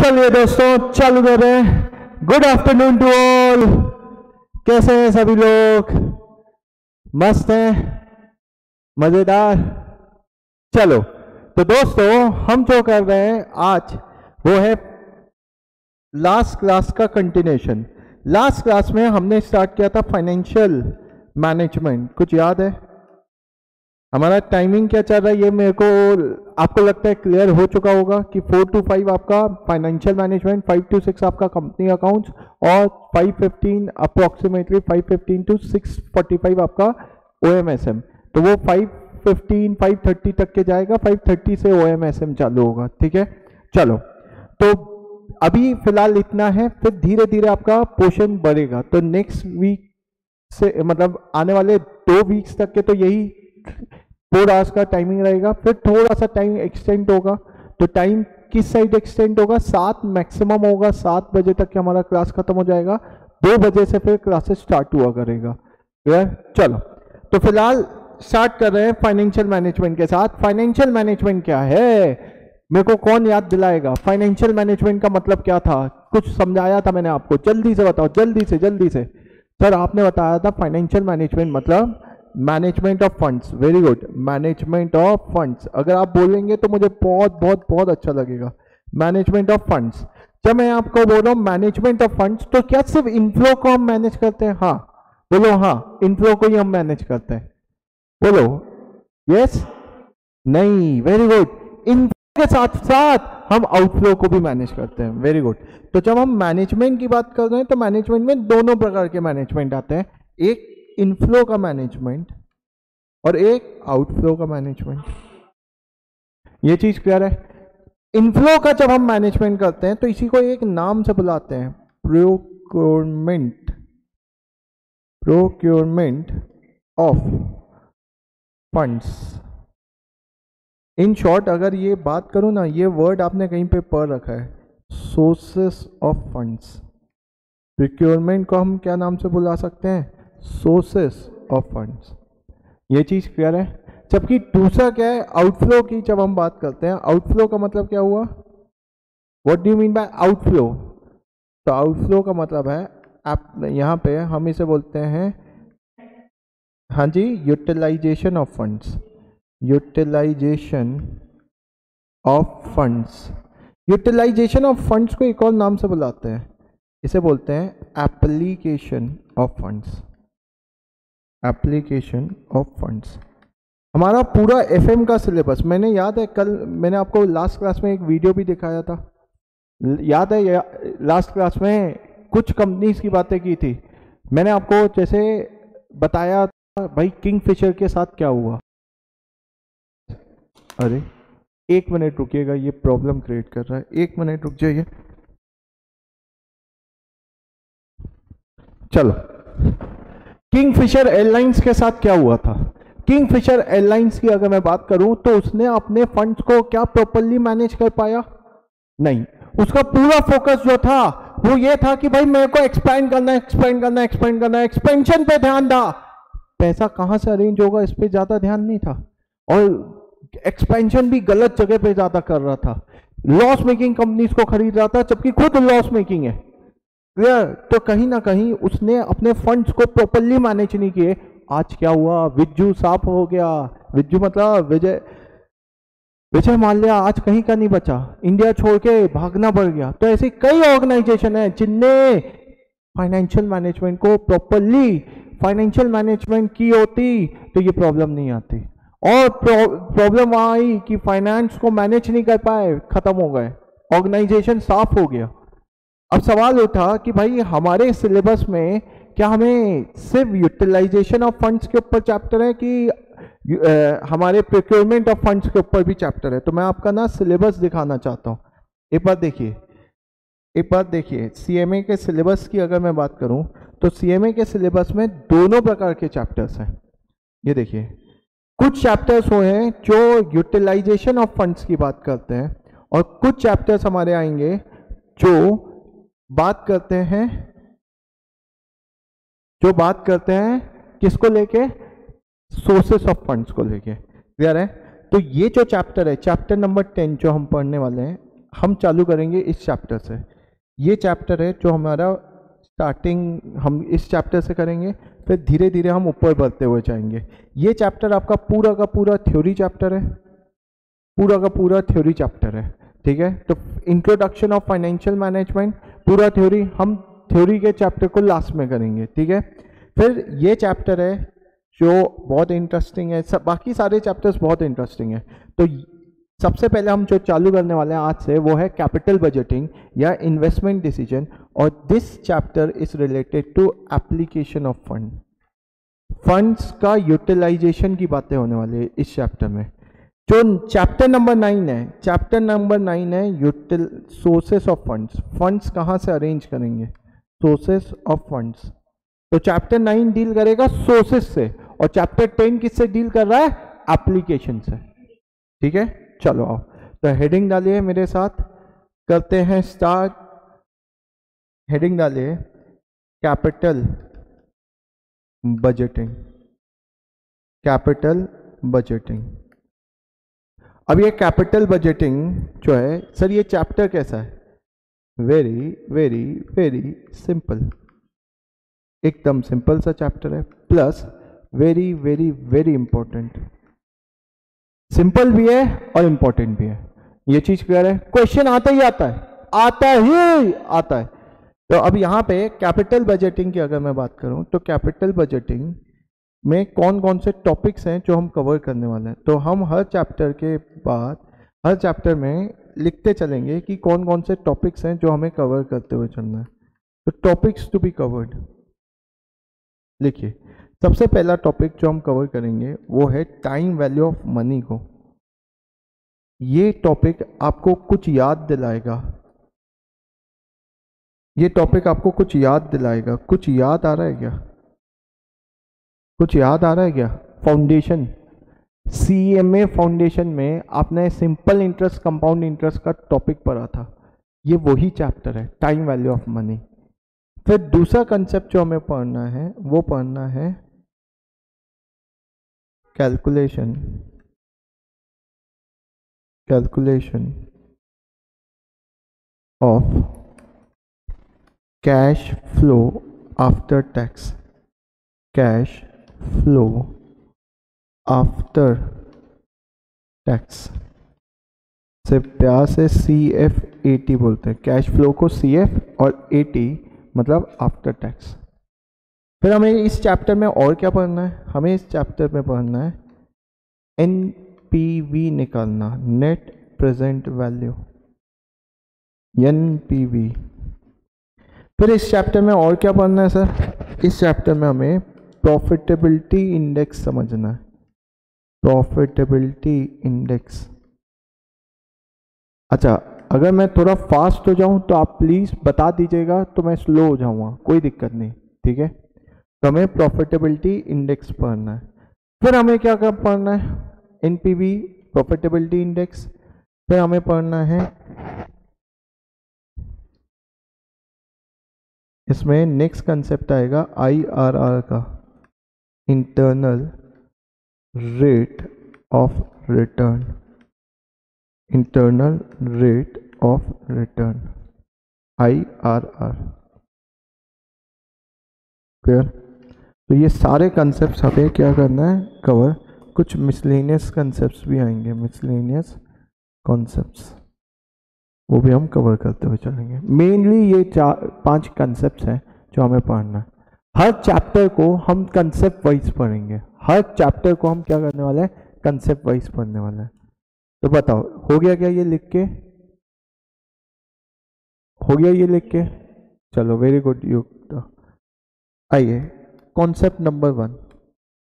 चलिए दोस्तों, चालू कर रहे हैं। गुड आफ्टरनून टू ऑल कैसे हैं सभी लोग? मस्त हैं? मज़ेदार? चलो तो दोस्तों, हम जो कर रहे हैं आज, वो है लास्ट क्लास का कंटिन्यूशन लास्ट क्लास में हमने स्टार्ट किया था फाइनेंशियल मैनेजमेंट कुछ याद है? हमारा टाइमिंग क्या चल रहा है, ये मेरे को, आपको लगता है क्लियर हो चुका होगा कि फोर टू फाइव आपका financial management five two six आपका कंपनी अकाउंट्स और five fifteen approximately five fifteen two six forty five आपका ओ एम एस एम तो वो फाइव फिफ्टीन फाइव थर्टी तक के जाएगा फाइव थर्टी से ओ एम एस एम चालू होगा, ठीक है? चलो तो अभी फ़िलहाल इतना है, फिर धीरे धीरे आपका पोर्शन बढ़ेगा। तो नेक्स्ट वीक से मतलब आने वाले दो वीक्स तक के तो यही फोर आवर्स का टाइमिंग रहेगा, फिर थोड़ा सा टाइम एक्सटेंड होगा तो टाइम किस साइड एक्सटेंड होगा? सात मैक्सिमम होगा, सात बजे तक हमारा क्लास खत्म हो जाएगा, दो बजे से फिर क्लासेस स्टार्ट हुआ करेगा। क्लियर चलो तो फ़िलहाल स्टार्ट कर रहे हैं फाइनेंशियल मैनेजमेंट के साथ। फाइनेंशियल मैनेजमेंट क्या है? मेरे को कौन याद दिलाएगा? फाइनेंशियल मैनेजमेंट का मतलब क्या था? कुछ समझाया था मैंने आपको? जल्दी से बताओ, जल्दी से जल्दी से। सर, आपने बताया था फाइनेंशियल मैनेजमेंट मतलब management of funds very good management of funds अगर आप बोलेंगे तो मुझे बहुत बहुत बहुत अच्छा लगेगा। मैनेजमेंट ऑफ़ फंड्स जब मैं आपको बोल रहा हूँ मैनेजमेंट ऑफ़ फंड्स तो क्या सिर्फ़ इनफ्लो को हम मैनेज करते हैं? हाँ। बोलो हाँ। इनफ्लो को ही हम मैनेज करते हैं। बोलो। यस नहीं। वेरी गुड इनफ्लो के साथ साथ हम आउटफ्लो को भी मैनेज करते हैं। वेरी गुड तो जब हम मैनेजमेंट की बात कर रहे हैं तो मैनेजमेंट में दोनों प्रकार के मैनेजमेंट आते हैं। एक इनफ्लो का मैनेजमेंट और एक आउटफ्लो का मैनेजमेंट। ये चीज़ क्लियर है? इनफ्लो का जब हम मैनेजमेंट करते हैं तो इसी को एक नाम से बुलाते हैं। Procurement procurement of funds in short अगर ये बात करूँ ना, ये वर्ड आपने कहीं पे पढ़ रखा है। सोर्सेस ऑफ़ फंड्स प्रिक्योरमेंट को हम क्या नाम से बुला सकते हैं? सोर्सेस ऑफ़ फंड्स ये चीज़ क्लियर है? जबकि दूसरा क्या है? आउटफ्लो की जब हम बात करते हैं आउटफ्लो का मतलब क्या हुआ? What do mean by outflow तो आउटफ्लो का मतलब है, आप यहाँ पे हम इसे बोलते हैं हाँ जी utilisation of funds utilisation of funds utilisation of funds को एक और नाम से बुलाते हैं। इसे बोलते हैं application of funds application of funds हमारा पूरा एफएम का सिलेबस मैंने याद है कल मैंने आपको लास्ट क्लास में एक वीडियो भी दिखाया था। याद है या, लास्ट क्लास में कुछ कंपनीज़ की बातें की थी। मैंने आपको जैसे बताया था भाई किंग फिशर के साथ क्या हुआ? अरे एक मिनट रुकिएगा ये प्रॉब्लम क्रिएट कर रहा है। एक मिनट रुक जाइए। चलो। किंग फिशर एयरलाइंस के साथ क्या हुआ था? किंग फिशर एयरलाइंस की अगर मैं बात करूँ तो उसने अपने फंड्स को क्या प्रॉपरली मैनेज कर पाया? नहीं। उसका पूरा फोकस जो था, वो ये था कि भाई मेरे को एक्सपेंड करना एक्सपेंड करना एक्सपेंड करना एक्सपेंशन पे ध्यान था पैसा कहाँ से अरेंज होगा, इस पर ज़्यादा ध्यान नहीं था। और एक्सपेंशन भी गलत जगह पे ज़्यादा कर रहा था। लॉस मेकिंग कंपनीज़ को खरीद रहा था, जबकि खुद लॉस मेकिंग है। क्लियर तो कहीं ना कहीं उसने अपने फंड्स को प्रॉपरली मैनेज नहीं किए। आज क्या हुआ? विज्जू साफ़ हो गया। विज्जू मतलब विजय विजय माल्या, आज कहीं का नहीं बचा। इंडिया छोड़ के भागना पड़ गया। तो ऐसी कई ऑर्गेनाइजेशन है जिनने फाइनेंशियल मैनेजमेंट को प्रॉपरली फाइनेंशियल मैनेजमेंट की होती तो ये प्रॉब्लम नहीं आती। और प्रॉब्लम आई कि फाइनेंस को मैनेज नहीं कर पाए, खत्म हो गए। ऑर्गेनाइजेशन साफ़ हो गया। अब सवाल उठा कि भाई हमारे सिलेबस में क्या हमें सिर्फ़ यूटिलाइजेशन ऑफ़ फंड्स के ऊपर चैप्टर है कि आ, हमारे प्रोक्योरमेंट ऑफ़ फंड्स के ऊपर भी चैप्टर है? तो मैं आपका ना सिलेबस दिखाना चाहता हूँ। एक बात देखिए एक बात देखिए सीएमए के सिलेबस की अगर मैं बात करूँ तो सीएमए के सिलेबस में दोनों प्रकार के चैप्टर्स हैं। ये देखिए कुछ चैप्टर्स वो हैं जो यूटिलाइजेशन ऑफ़ फंड्स की बात करते हैं और कुछ चैप्टर्स हमारे आएँगे जो बात करते हैं, जो बात करते हैं, किसको लेके? सोर्सेस ऑफ़ फंड्स को लेके। क्लियर है? तो ये जो चैप्टर है चैप्टर नंबर टेन जो हम पढ़ने वाले हैं, हम चालू करेंगे इस चैप्टर से। ये चैप्टर है जो हमारा स्टार्टिंग हम इस चैप्टर से करेंगे, फिर धीरे धीरे हम ऊपर बढ़ते हुए जाएँगे। ये चैप्टर आपका पूरा का पूरा थ्योरी चैप्टर है। पूरा का पूरा थ्योरी चैप्टर है। ठीक है? तो इंट्रोडक्शन ऑफ़ फाइनेंशियल मैनेजमेंट पूरा थ्योरी हम थ्योरी के चैप्टर को लास्ट में करेंगे, ठीक है? फिर ये चैप्टर है जो बहुत इंटरेस्टिंग है, सब, बाकी सारे चैप्टर्स बहुत इंटरेस्टिंग है। तो सबसे पहले हम जो चालू करने वाले हैं आज से, वो है कैपिटल बजटिंग या इन्वेस्टमेंट डिसीज़न और this chapter is related to application of fund funds का यूटिलाइजेशन की बातें होने वाली है इस चैप्टर में। जो चैप्टर नंबर नाइन है चैप्टर नंबर नाइन है यूटिल सोर्सेस ऑफ़ फंड्स फंड्स कहाँ से अरेंज करेंगे? सोर्सेस ऑफ़ फंड्स तो चैप्टर नाइन डील करेगा सोर्सेस से और चैप्टर टेन किससे डील कर रहा है? एप्लीकेशन से। ठीक है? चलो आओ। तो हेडिंग डालिए मेरे साथ। करते हैं स्टार्ट हेडिंग डालिए। कैपिटल बजटिंग कैपिटल बजटिंग अब ये कैपिटल बजटिंग जो है सर ये चैप्टर कैसा है? वेरी वेरी वेरी सिंपल एकदम सिंपल सा चैप्टर है plus very very very important simple भी है और इंपॉर्टेंट भी है. ये चीज़ क्लियर है? क्वेश्चन आता ही आता है. आता ही आता है. तो अब यहाँ पे कैपिटल बजटिंग की अगर मैं बात करूँ तो कैपिटल बजटिंग में कौन कौन से टॉपिक्स हैं जो हम कवर करने वाले हैं? तो हम हर चैप्टर के बाद, हर चैप्टर में लिखते चलेंगे कि कौन कौन से टॉपिक्स हैं जो हमें कवर करते हुए चलना है। तो टॉपिक्स टू बी कवर्ड लिखिए सबसे पहला टॉपिक जो हम कवर करेंगे वो है टाइम वैल्यू ऑफ़ मनी को। ये टॉपिक आपको कुछ याद दिलाएगा। ये टॉपिक आपको कुछ याद दिलाएगा। कुछ याद आ रहा है क्या? कुछ याद आ रहा है क्या? Foundation C M A foundation में आपने सिंपल इंटरेस्ट कंपाउंड इंटरेस्ट का टॉपिक पढ़ा था। ये वही चैप्टर है टाइम वैल्यू ऑफ़ मनी फिर दूसरा कंसेप्ट जो हमें पढ़ना है, वो पढ़ना है calculation calculation of cash flow after tax cash flow after tax से प्यार से सी एफ़ ए टी बोलते हैं। कैश फ्लो को सी एफ़ और ए टी मतलब आफ्टर टैक्स फिर हमें इस चैप्टर में और क्या पढ़ना है? हमें इस चैप्टर में पढ़ना है एन पी वी निकालना net present value N P V फिर इस चैप्टर में और क्या पढ़ना है सर इस चैप्टर में हमें प्रॉफिटेबिलिटी इंडेक्स समझना है। प्रॉफिटेबिलिटी इंडेक्स अच्छा अगर मैं थोड़ा फास्ट हो जाऊँ तो आप प्लीज़ बता दीजिएगा तो मैं स्लो हो जाऊँगा, कोई दिक्कत नहीं, ठीक है? तो हमें प्रॉफिटेबिलिटी इंडेक्स पढ़ना है। फिर हमें क्या कर पढ़ना है? एनपीवी प्रॉफिटेबिलिटी इंडेक्स फिर हमें पढ़ना है, इसमें नेक्स्ट कंसेप्ट आएगा आईआरआर का। Internal rate of return internal rate of return IRR clear तो ये सारे कंसेप्ट हमें क्या करना है? कवर कुछ मिसलेनियस कंसेप्ट भी आएँगे. मिसलेनियस कॉन्सेप्ट्स वो भी हम कवर करते हुए चलेंगे. मेनली ये चार, पाँच कंसेप्ट हैं जो हमें पढ़ना है. हर चैप्टर को हम कंसेप्ट वाइज पढ़ेंगे। हर चैप्टर को हम क्या करने वाले हैं? कंसेप्ट वाइज पढ़ने वाले हैं। तो बताओ, हो गया क्या ये लिख के? हो गया ये लिख के? चलो वेरी गुड यू आइए concept number one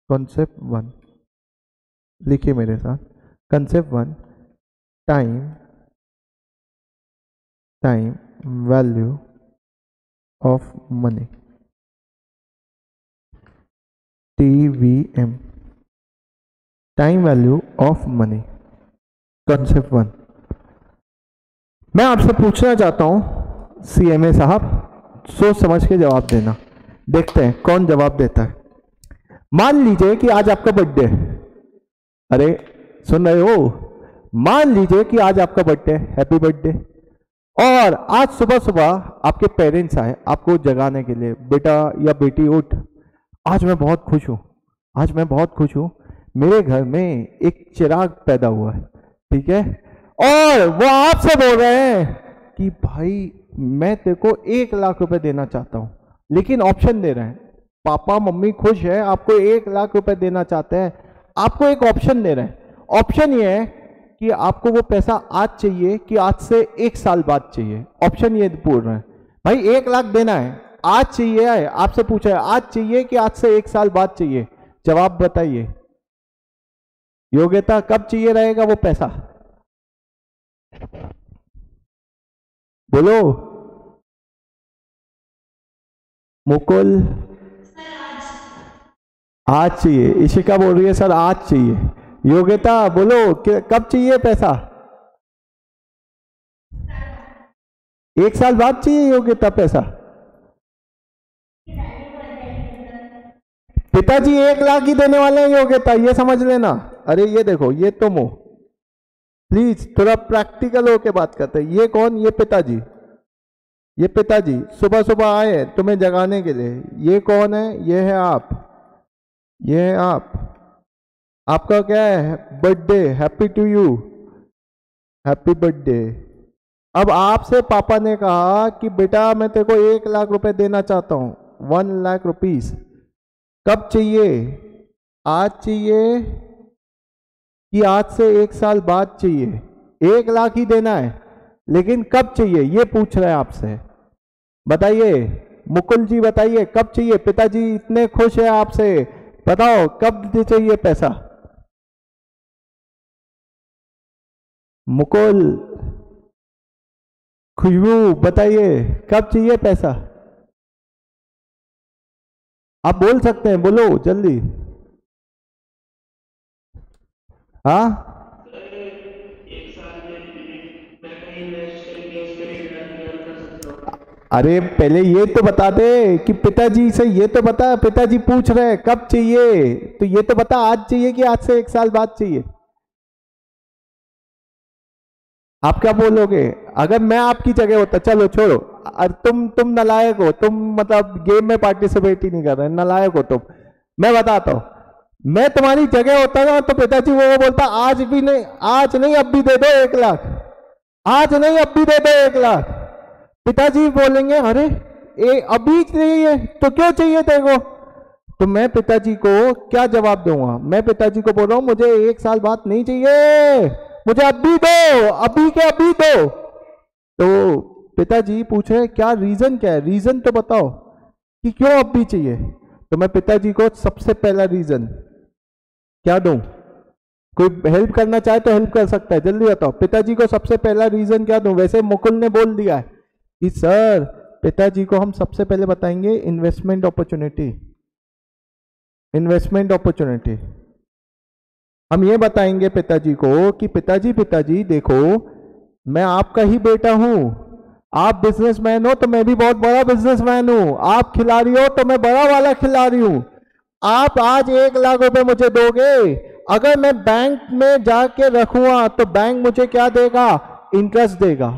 concept one लिखिए मेरे साथ। Concept one time time value of money um time value of money concept one मैं आपसे पूछना चाहता हूँ सीएमए साहब, सोच समझ के जवाब देना। देखते हैं, कौन जवाब देता है। मान लीजिए कि आज आपका बर्थडे अरे, सुन रहे हो? मान लीजिए कि आज आपका बर्थडे हैप्पी बर्थडे और आज सुबह सुबह आपके पेरेंट्स आए, आपको जगाने के लिए, बेटा या बेटी उठ। आज मैं बहुत खुश हूँ। आज मैं बहुत खुश हूँ। मेरे घर में एक चिराग पैदा हुआ है, ठीक है? और वो आपसे बोल रहे हैं कि, भाई, मैं तेरे को एक लाख रुपए देना चाहता हूँ। लेकिन ऑप्शन दे रहे हैं। पापा, मम्मी खुश है, आपको एक लाख रुपए देना चाहते हैं। आपको एक ऑप्शन दे रहे हैं। ऑप्शन ये है कि आपको वो पैसा आज चाहिए कि आज से एक साल बाद चाहिए। ऑप्शन ये रहे हैं, भाई, एक लाख देना है। आज चाहिए आपसे पूछा है, आज चाहिए कि आज से एक साल बाद चाहिए? जवाब बताइए। योग्यता कब चाहिए रहेगा वो पैसा? बोलो। मुकुल। आज चाहिए। इशिका बोल रही है, सर, आज चाहिए। योग्यता, बोलो कब चाहिए पैसा? एक साल बाद चाहिए योग्यता पैसा? पिताजी, एक लाख ही देने वाले हैं योग्यता ये समझ लेना। अरे, ये देखो, ये तुम हो प्लीज़ थोड़ा प्रैक्टिकल होके बात करते हैं। ये कौन? ये पिताजी। ये पिताजी सुबह सुबह आए तुम्हें जगाने के लिए। ये कौन है? ये है आप। ये है आप। आपका क्या है? Birthday happy to you happy birthday अब आपसे पापा ने कहा कि, बेटा, मैं तेरे को एक लाख रुपए देना चाहता हूँ। वन लाख रुपीस कब चाहिए? आज चाहिए कि आज से एक साल बाद चाहिए? एक लाख ही देना है, लेकिन कब चाहिए? ये पूछ रहे हैं आपसे। बताइए, मुकुल जी बताइए, कब चाहिए? पिताजी इतने खुश है आपसे। बताओ, कब चाहिए पैसा? मुकुल, खुशबू, बताइए, कब चाहिए पैसा? आप बोल सकते हैं, बोलो, जल्दी। हाँ? अरे, पहले ये तो बता दे कि पिताजी से ये तो बता, पिताजी पूछ रहे हैं, कब चाहिए? तो ये तो बता, आज चाहिए कि आज से एक साल बाद चाहिए? आप क्या बोलोगे? अगर मैं आपकी जगह होता, चलो, छोड़ो। अरे तुम तुम नलायक हो, तुम मतलब गेम में पार्टिसिपेट ही नहीं कर रहे, नलायक हो तुम। मैं बताता हूँ, मैं तुम्हारी जगह होता ना तो पिताजी वो बोलता, आज भी नहीं, आज नहीं, अब भी दे दो एक लाख। आज नहीं, अब भी दे दो एक लाख। पिताजी बोलेंगे, अरे ए अभी चाहिए तो क्यों चाहिए तेरे को? तो मैं पिताजी को क्या जवाब दूँगा? मैं पिताजी को बोल रहा हूँ, मुझे एक साल बाद नहीं चाहिए। मुझे अभी दो, अभी के अभी दो। तो पिताजी पूछ रहे क्या रीजन क्या है? रीजन तो बताओ कि क्यों अब भी चाहिए? तो मैं पिताजी को, सबसे पहला रीजन क्या दूँ? कोई हेल्प करना चाहे तो हेल्प कर सकता है। जल्दी बताओ, पिताजी को सबसे पहला रीजन क्या दूँ? वैसे मुकुल ने बोल दिया है कि, सर, पिताजी को हम सबसे पहले बताएँगे इन्वेस्टमेंट अपॉर्चुनिटी इन्वेस्टमेंट अपॉर्चुनिटी हम ये बताएँगे पिताजी को कि, पिताजी पिताजी, देखो, मैं आपका ही बेटा हूँ। आप बिजनेसमैन हो तो मैं भी बहुत बड़ा बिजनेसमैन हूँ। आप खिलाड़ी हो तो मैं बड़ा वाला खिलाड़ी हूँ। आप आज एक लाख रुपए मुझे दोगे? अगर मैं बैंक में जाके रखूँगा तो बैंक मुझे क्या देगा? इंटरेस्ट देगा।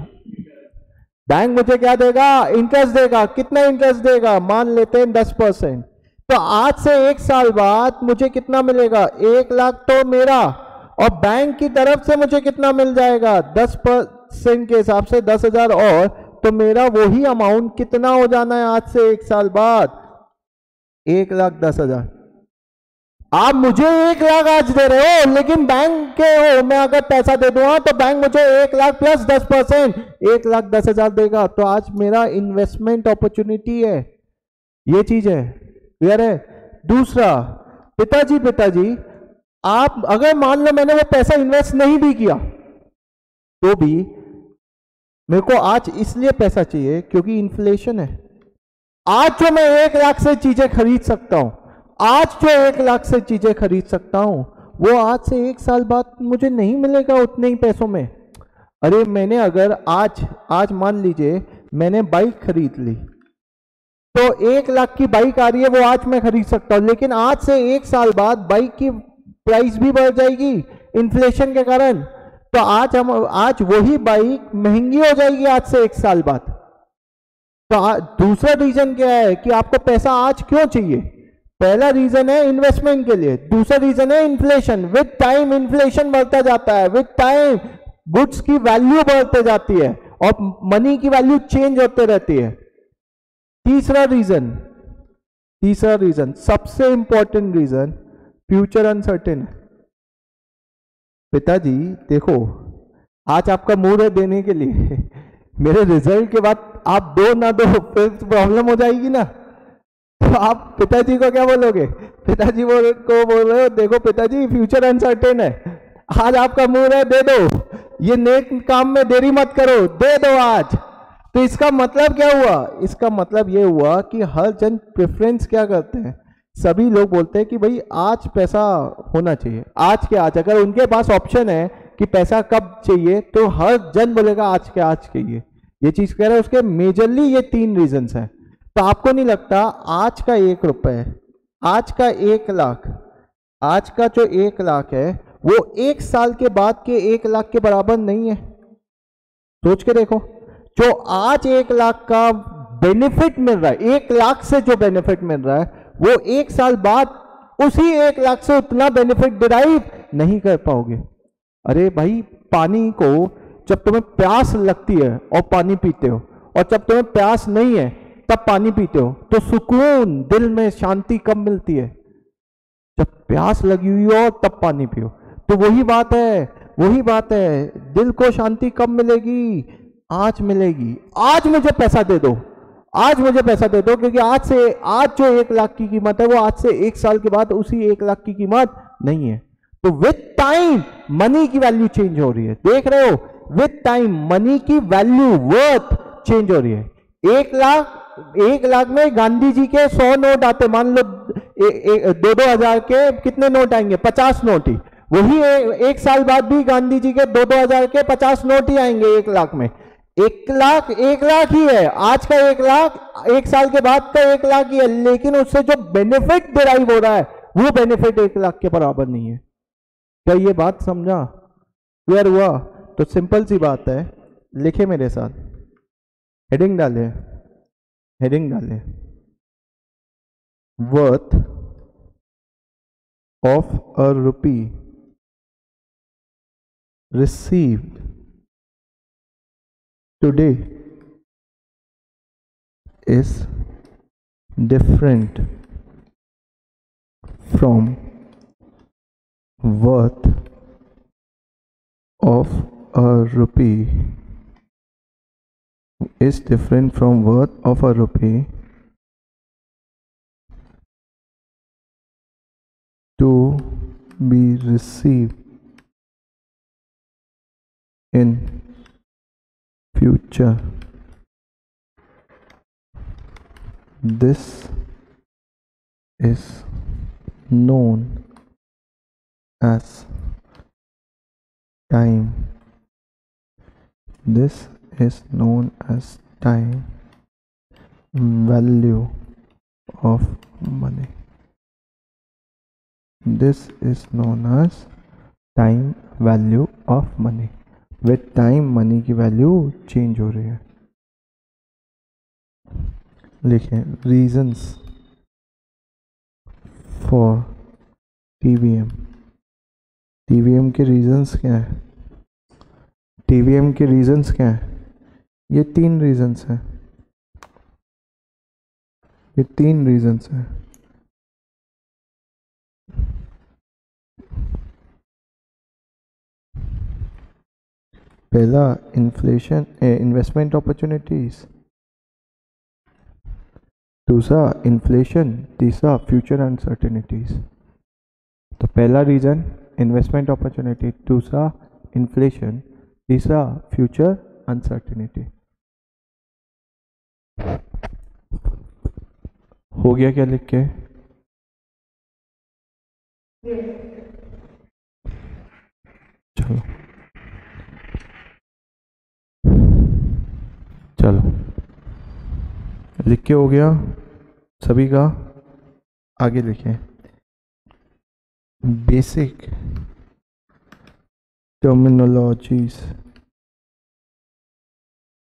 बैंक मुझे क्या देगा? इंटरेस्ट देगा। कितना इंटरेस्ट देगा? मान लेते हैं दस परसेंट तो आज से एक साल बाद मुझे कितना मिलेगा? एक लाख तो मेरा। और बैंक की तरफ़ से मुझे कितना मिल जाएगा? दस परसेंट के हिसाब से दस हज़ार। और तो मेरा वही अमाउंट कितना हो जाना है आज से एक साल बाद? एक लाख दस हज़ार। आप मुझे एक लाख आज दे रहे हो, लेकिन बैंक के हो, मैं अगर पैसा दे दूँगा तो बैंक मुझे एक लाख प्लस दस परसेंट एक लाख दस हज़ार देगा। तो आज मेरा इन्वेस्टमेंट अपॉर्चुनिटी है। ये चीज़ है। क्लियर है? दूसरा, पिताजी पिताजी, आप अगर मान लो मैंने वो पैसा इन्वेस्ट नहीं भी किया तो भी मेरे को आज इसलिए पैसा चाहिए क्योंकि इन्फ्लेशन है। आज जो मैं एक लाख से चीज़ें खरीद सकता हूँ, आज जो एक लाख से चीज़ें खरीद सकता हूँ, वो आज से एक साल बाद मुझे नहीं मिलेगा उतने ही पैसों में। अरे, मैंने अगर आज आज मान लीजिए मैंने बाइक खरीद ली तो एक लाख की बाइक आ रही है, वो आज मैं खरीद सकता हूँ, लेकिन आज से एक साल बाद बाइक की प्राइस भी बढ़ जाएगी इन्फ्लेशन के कारण। तो आज हम, आज वही बाइक महँगी हो जाएगी आज से एक साल बाद। तो दूसरा रीजन क्या है कि आपको पैसा आज क्यों चाहिए? पहला रीजन है इन्वेस्टमेंट के लिए। दूसरा रीजन है इन्फ्लेशन विद टाइम इन्फ्लेशन बढ़ता जाता है। विद टाइम गुड्स की वैल्यू बढ़ते जाती है और मनी की वैल्यू चेंज होते रहती है। तीसरा रीजन तीसरा रीजन सबसे इंपॉर्टेंट रीजन फ्यूचर अनसर्टेन है। पिताजी, देखो, आज आपका मूड है देने के लिए। मेरे रिज़ल्ट के बाद आप दो ना दो प्रॉब्लम हो जाएगी ना। तो आप पिताजी को क्या बोलोगे? पिताजी बोल को बोल रहे हो, देखो पिताजी फ्यूचर अनसर्टेन है। आज आपका मूड है, दे दो। ये नेक काम में देरी मत करो, दे दो आज। तो इसका मतलब क्या हुआ? इसका मतलब ये हुआ कि हर जन प्रेफरेंस क्या करते हैं? सभी लोग बोलते हैं कि भाई, आज पैसा होना चाहिए। आज के आज, अगर उनके पास ऑप्शन है कि पैसा कब चाहिए तो हर जन बोलेगा, आज के आज चाहिए। ये चीज़ कह रहा है उसके मेजरली ये तीन रीजंस हैं। तो आपको नहीं लगता, आज का एक रुपए, आज का एक लाख, आज का जो एक लाख है, वो एक साल के बाद के एक लाख के बराबर नहीं है? सोच के देखो, जो आज एक लाख का बेनिफिट मिल रहा है, एक लाख से जो बेनिफिट मिल रहा है वो एक साल बाद उसी एक लाख से उतना बेनिफिट डिराइव नहीं कर पाओगे। अरे भाई, पानी को जब तुम्हें प्यास लगती है और पानी पीते हो, और जब तुम्हें प्यास नहीं है, तब पानी पीते हो तो सुकून, दिल में शांति कब मिलती है? जब प्यास लगी हुई हो, तब पानी पियो। तो वही बात है, वही बात है, दिल को शांति कब मिलेगी? आज मिलेगी। आज मुझे पैसा दे दो। आज मुझे पैसा दे दो, क्योंकि आज से, आज जो एक लाख की कीमत है, वो आज से एक साल के बाद उसी एक लाख की कीमत नहीं है। तो विथ टाइम मनी की वैल्यू चेंज हो रही है। देख रहे हो विथ टाइम मनी की वैल्यू वर्थ चेंज हो रही है। एक लाख एक लाख में गांधी जी के सौ नोट आते, मान लो दो दो हज़ार के कितने नोट आएँगे? पचास नोट ही। वही एक साल बाद भी गांधी जी के दो दो हज़ार के पचास नोट ही आएँगे एक लाख में। एक लाख एक लाख ही है। आज का एक लाख, एक साल के बाद का एक लाख ही है, लेकिन उससे जो बेनिफिट डिराइव हो रहा है, वो बेनिफिट एक लाख के बराबर नहीं है। क्या ये बात समझा? क्लियर हुआ? तो सिंपल सी बात है। लिखे मेरे साथ। हेडिंग डाले। हेडिंग डाले। Worth of a rupee received today is different from worth of a rupee. Is different from worth of a rupee to be received in future. This is known as time. This is known as time. Value of money. This is known as time value of money with time money की value change हो रही है। लिखें reasons for TVM TVM के reasons क्या है? TVM के reasons क्या है? ये तीन रीजंस हैं। ये तीन रीजंस हैं। पहला इन्फ्लेशन इन्वेस्टमेंट अपॉर्चुनिटीज़ दूसरा इन्फ्लेशन तीसरा फ्यूचर अनसर्टेनिटीज तो पहला रीजन इन्वेस्टमेंट अपॉर्चुनिटी दूसरा इन्फ्लेशन तीसरा फ्यूचर अनसर्टेनिटी हो गया क्या लिख के? चलो। चलो। लिख के हो गया सभी का। आगे लिखें। बेसिक टर्मिनोलॉजीज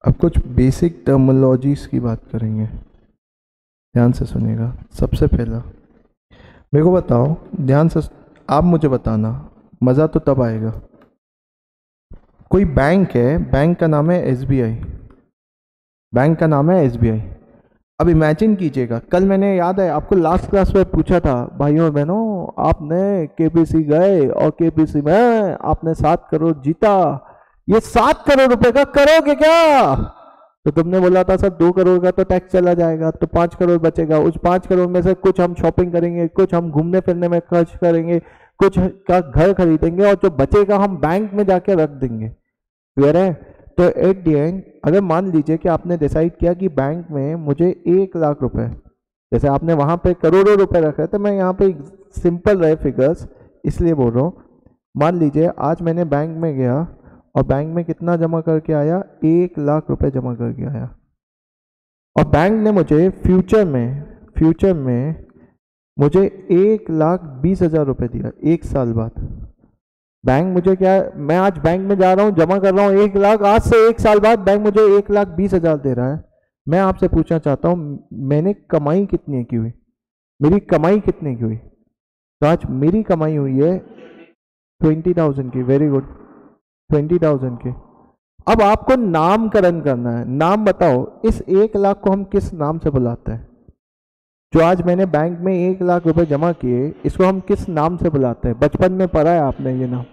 अब कुछ बेसिक टर्मिनोलॉजीज की बात करेंगे। ध्यान से सुनिएगा। सबसे पहला, मेरे को बताओ, ध्यान से आप मुझे बताना, मज़ा तो तब आएगा। कोई बैंक है बैंक का नाम है एसबीआई बैंक का नाम है एसबीआई अब इमेजिन कीजिएगा। कल मैंने, याद है, आपको लास्ट क्लास में पूछा था, भाइयों और बहनों, आपने केपीसी गए और केपीसी में आपने सात करोड़ जीता। ये सात करोड़ रुपए का करोगे क्या? तो तुमने बोला था, सर, दो करोड़ का तो टैक्स चला जाएगा तो पाँच करोड़ बचेगा। उस पाँच करोड़ में से कुछ हम शॉपिंग करेंगे, कुछ हम घूमने फिरने में खर्च करेंगे, कुछ का घर खरीदेंगे और जो बचेगा हम बैंक में जाके रख देंगे। क्लियर है? तो एट दी एंड अगर मान लीजिए कि आपने डिसाइड किया कि बैंक में मुझे एक लाख रुपए, जैसे आपने वहाँ पे करोड़ों रुपए रखे तो मैं यहाँ पे सिंपल रहे फिगर्स इसलिए बोल रहा हूँ। मान लीजिए, आज मैंने बैंक में गया और बैंक में कितना जमा करके आया? एक लाख रुपए जमा करके आया। और बैंक ने मुझे फ्यूचर में फ्यूचर में मुझे एक लाख बीस हज़ार रुपये दिया, एक साल बाद। बैंक मुझे क्या, मैं आज बैंक में जा रहा हूँ, जमा कर रहा हूँ एक लाख। आज से एक साल बाद बैंक मुझे एक लाख बीस हज़ार दे रहा है। मैं आपसे पूछना चाहता हूँ, मैंने कमाई कितनी की हुई? मेरी कमाई कितने की हुई? तो आज मेरी कमाई हुई है ट्वेंटी थाउज़ेंड की वेरी गुड ट्वेंटी थाउज़ेंड की। अब आपको नामकरण करना है। नाम बताओ, इस एक लाख को हम किस नाम से बुलाते हैं? जो आज मैंने बैंक में एक लाख रुपए जमा किए, इसको हम किस नाम से बुलाते हैं? बचपन में पढ़ा है आपने ये नाम।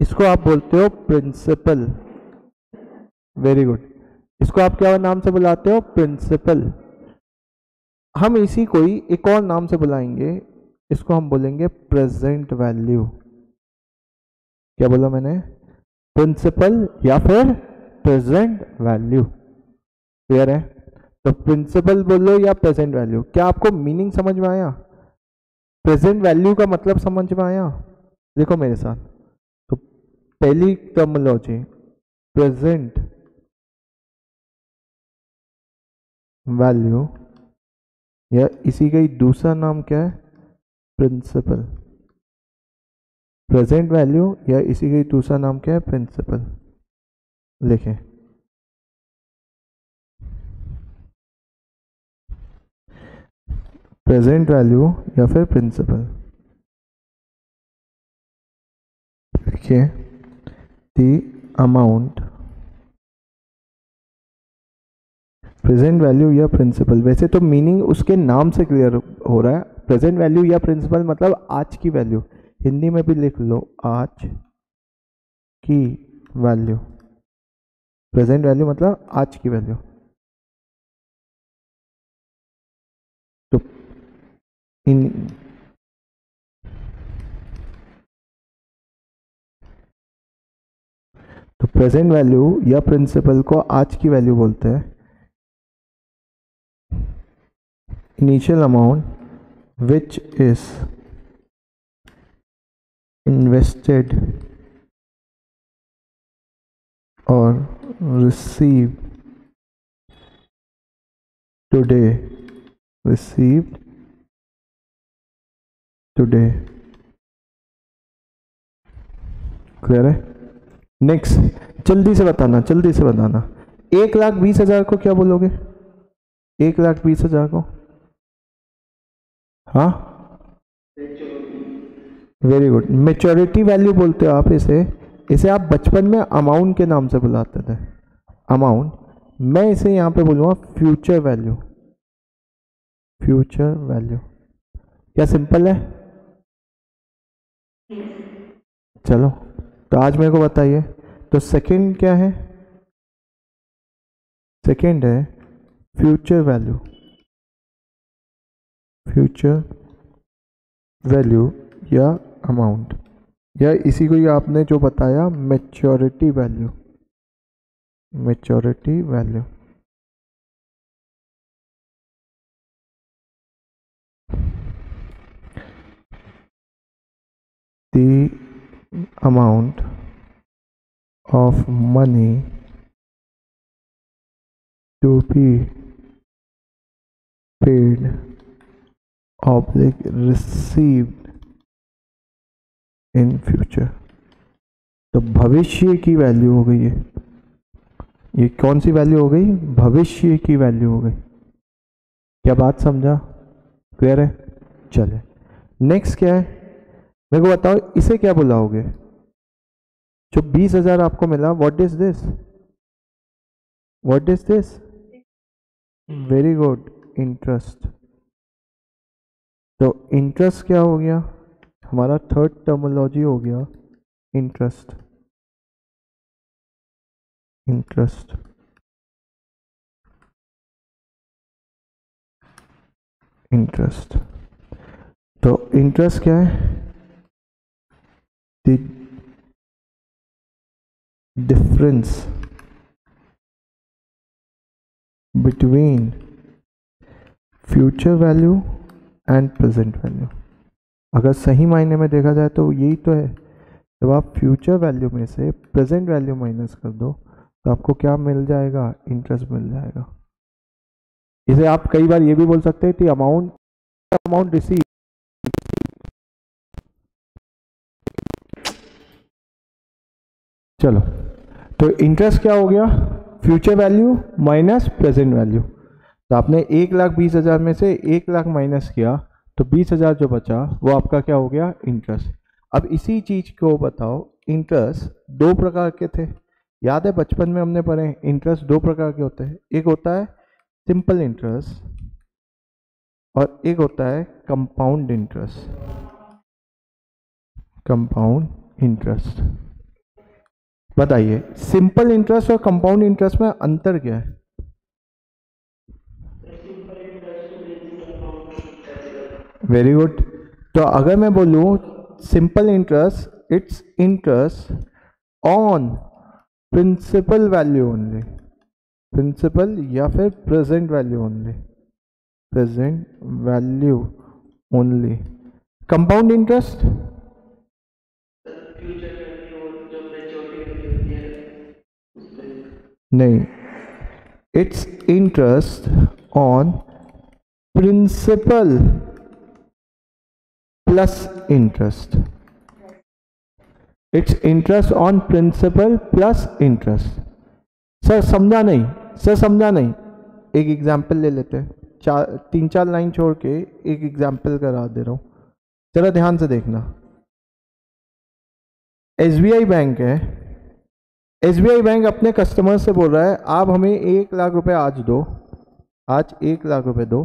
इसको आप बोलते हो प्रिंसिपल वेरी गुड इसको आप क्या नाम से बुलाते हो? प्रिंसिपल हम इसी को ही एक और नाम से बुलाएँगे। इसको हम बोलेंगे प्रेजेंट वैल्यू क्या बोला मैंने? प्रिंसिपल या फिर प्रेजेंट वैल्यू क्लियर है? तो प्रिंसिपल बोलो या प्रेजेंट वैल्यू क्या आपको मीनिंग समझ में आया? प्रेजेंट वैल्यू का मतलब समझ में आया? देखो मेरे साथ। तो पहली टर्मोलॉजी प्रेजेंट वैल्यू या इसी का ही दूसरा नाम क्या है? प्रिंसिपल प्रेजेंट वैल्यू या इसी का ही दूसरा नाम क्या है? प्रिंसिपल लिखें प्रेजेंट वैल्यू या फिर प्रिंसिपल देखिए दी अमाउंट प्रेजेंट वैल्यू या प्रिंसिपल वैसे तो मीनिंग उसके नाम से क्लियर हो रहा है. प्रेजेंट वैल्यू या प्रिंसिपल मतलब आज की वैल्यू हिंदी में भी लिख लो, आज की वैल्यू प्रेजेंट वैल्यू मतलब आज की वैल्यू इन तो प्रेजेंट वैल्यू या प्रिंसिपल को आज की वैल्यू बोलते हैं। Initial amount which is invested और receive today received today clear है? नेक्स्ट जल्दी से बताना, जल्दी से बताना। एक लाख बीस हज़ार को क्या बोलोगे? एक लाख बीस हज़ार को। हाँ? वेरी गुड मेच्योरिटी वैल्यू बोलते हो आप इसे। इसे आप बचपन में अमाउंट के नाम से बुलाते थे। अमाउंट मैं इसे यहाँ पे बोलूँगा फ्यूचर वैल्यू फ्यूचर वैल्यू क्या सिंपल है? चलो तो आज मेरे को बताइए तो सेकंड क्या है? सेकंड है फ्यूचर वैल्यू फ्यूचर वैल्यू या अमाउंट या इसी को ही आपने जो बताया maturity value maturity value the amount of money to be paid oblique received in future. तो भविष्य की वैल्यू हो गई है। ये कौन सी वैल्यू हो गई? भविष्य की वैल्यू हो गई। क्या बात समझा? क्लियर है? चले। नेक्स्ट क्या है? मेरे को बताओ, इसे क्या बुलाओगे? जो बीस हज़ार आपको मिला what is this what is this very good interest तो इंटरेस्ट क्या हो गया? हमारा थर्ड टर्मोलॉजी हो गया इंटरेस्ट इंटरेस्ट इंटरेस्ट तो इंटरेस्ट क्या है? The difference between future value and present value अगर सही मायने में देखा जाए तो यही तो है। जब आप फ्यूचर वैल्यू में से प्रेजेंट वैल्यू माइनस कर दो तो आपको क्या मिल जाएगा? इंटरेस्ट मिल जाएगा। इसे आप कई बार ये भी बोल सकते हैं कि अमाउंट अमाउंट रिसीव चलो। तो इंटरेस्ट क्या हो गया? Future value minus present value तो आपने एक लाख बीस हज़ार में से एक लाख माइनस किया तो बीस हज़ार जो बचा, वो आपका क्या हो गया? इंटरेस्ट अब इसी चीज़ को बताओ इंटरेस्ट दो प्रकार के थे। याद है बचपन में हमने पढ़े इंटरेस्ट दो प्रकार के होते हैं। एक होता है सिंपल इंटरेस्ट और एक होता है कंपाउंड इंटरेस्ट कंपाउंड इंटरेस्ट बताइए सिंपल इंटरेस्ट और कंपाउंड इंटरेस्ट में अंतर क्या है? वेरी गुड तो अगर मैं बोलूँ simple interest it's interest on principal value only principal या फिर present value only present value only compound interest नहीं। It's interest on principal plus interest it's interest on principal plus interest sir समझा नहीं। Sir समझा नहीं। एक example ले लेते हैं। चार, तीन, चार लाइन छोड़ के एक एग्ज़ाम्पल करा दे रहा हूँ। जरा ध्यान से देखना। एस बी आई बैंक है। SBI बैंक अपने कस्टमर से बोल रहा है, आप हमें एक लाख रुपए आज दो, आज एक लाख रुपए दो।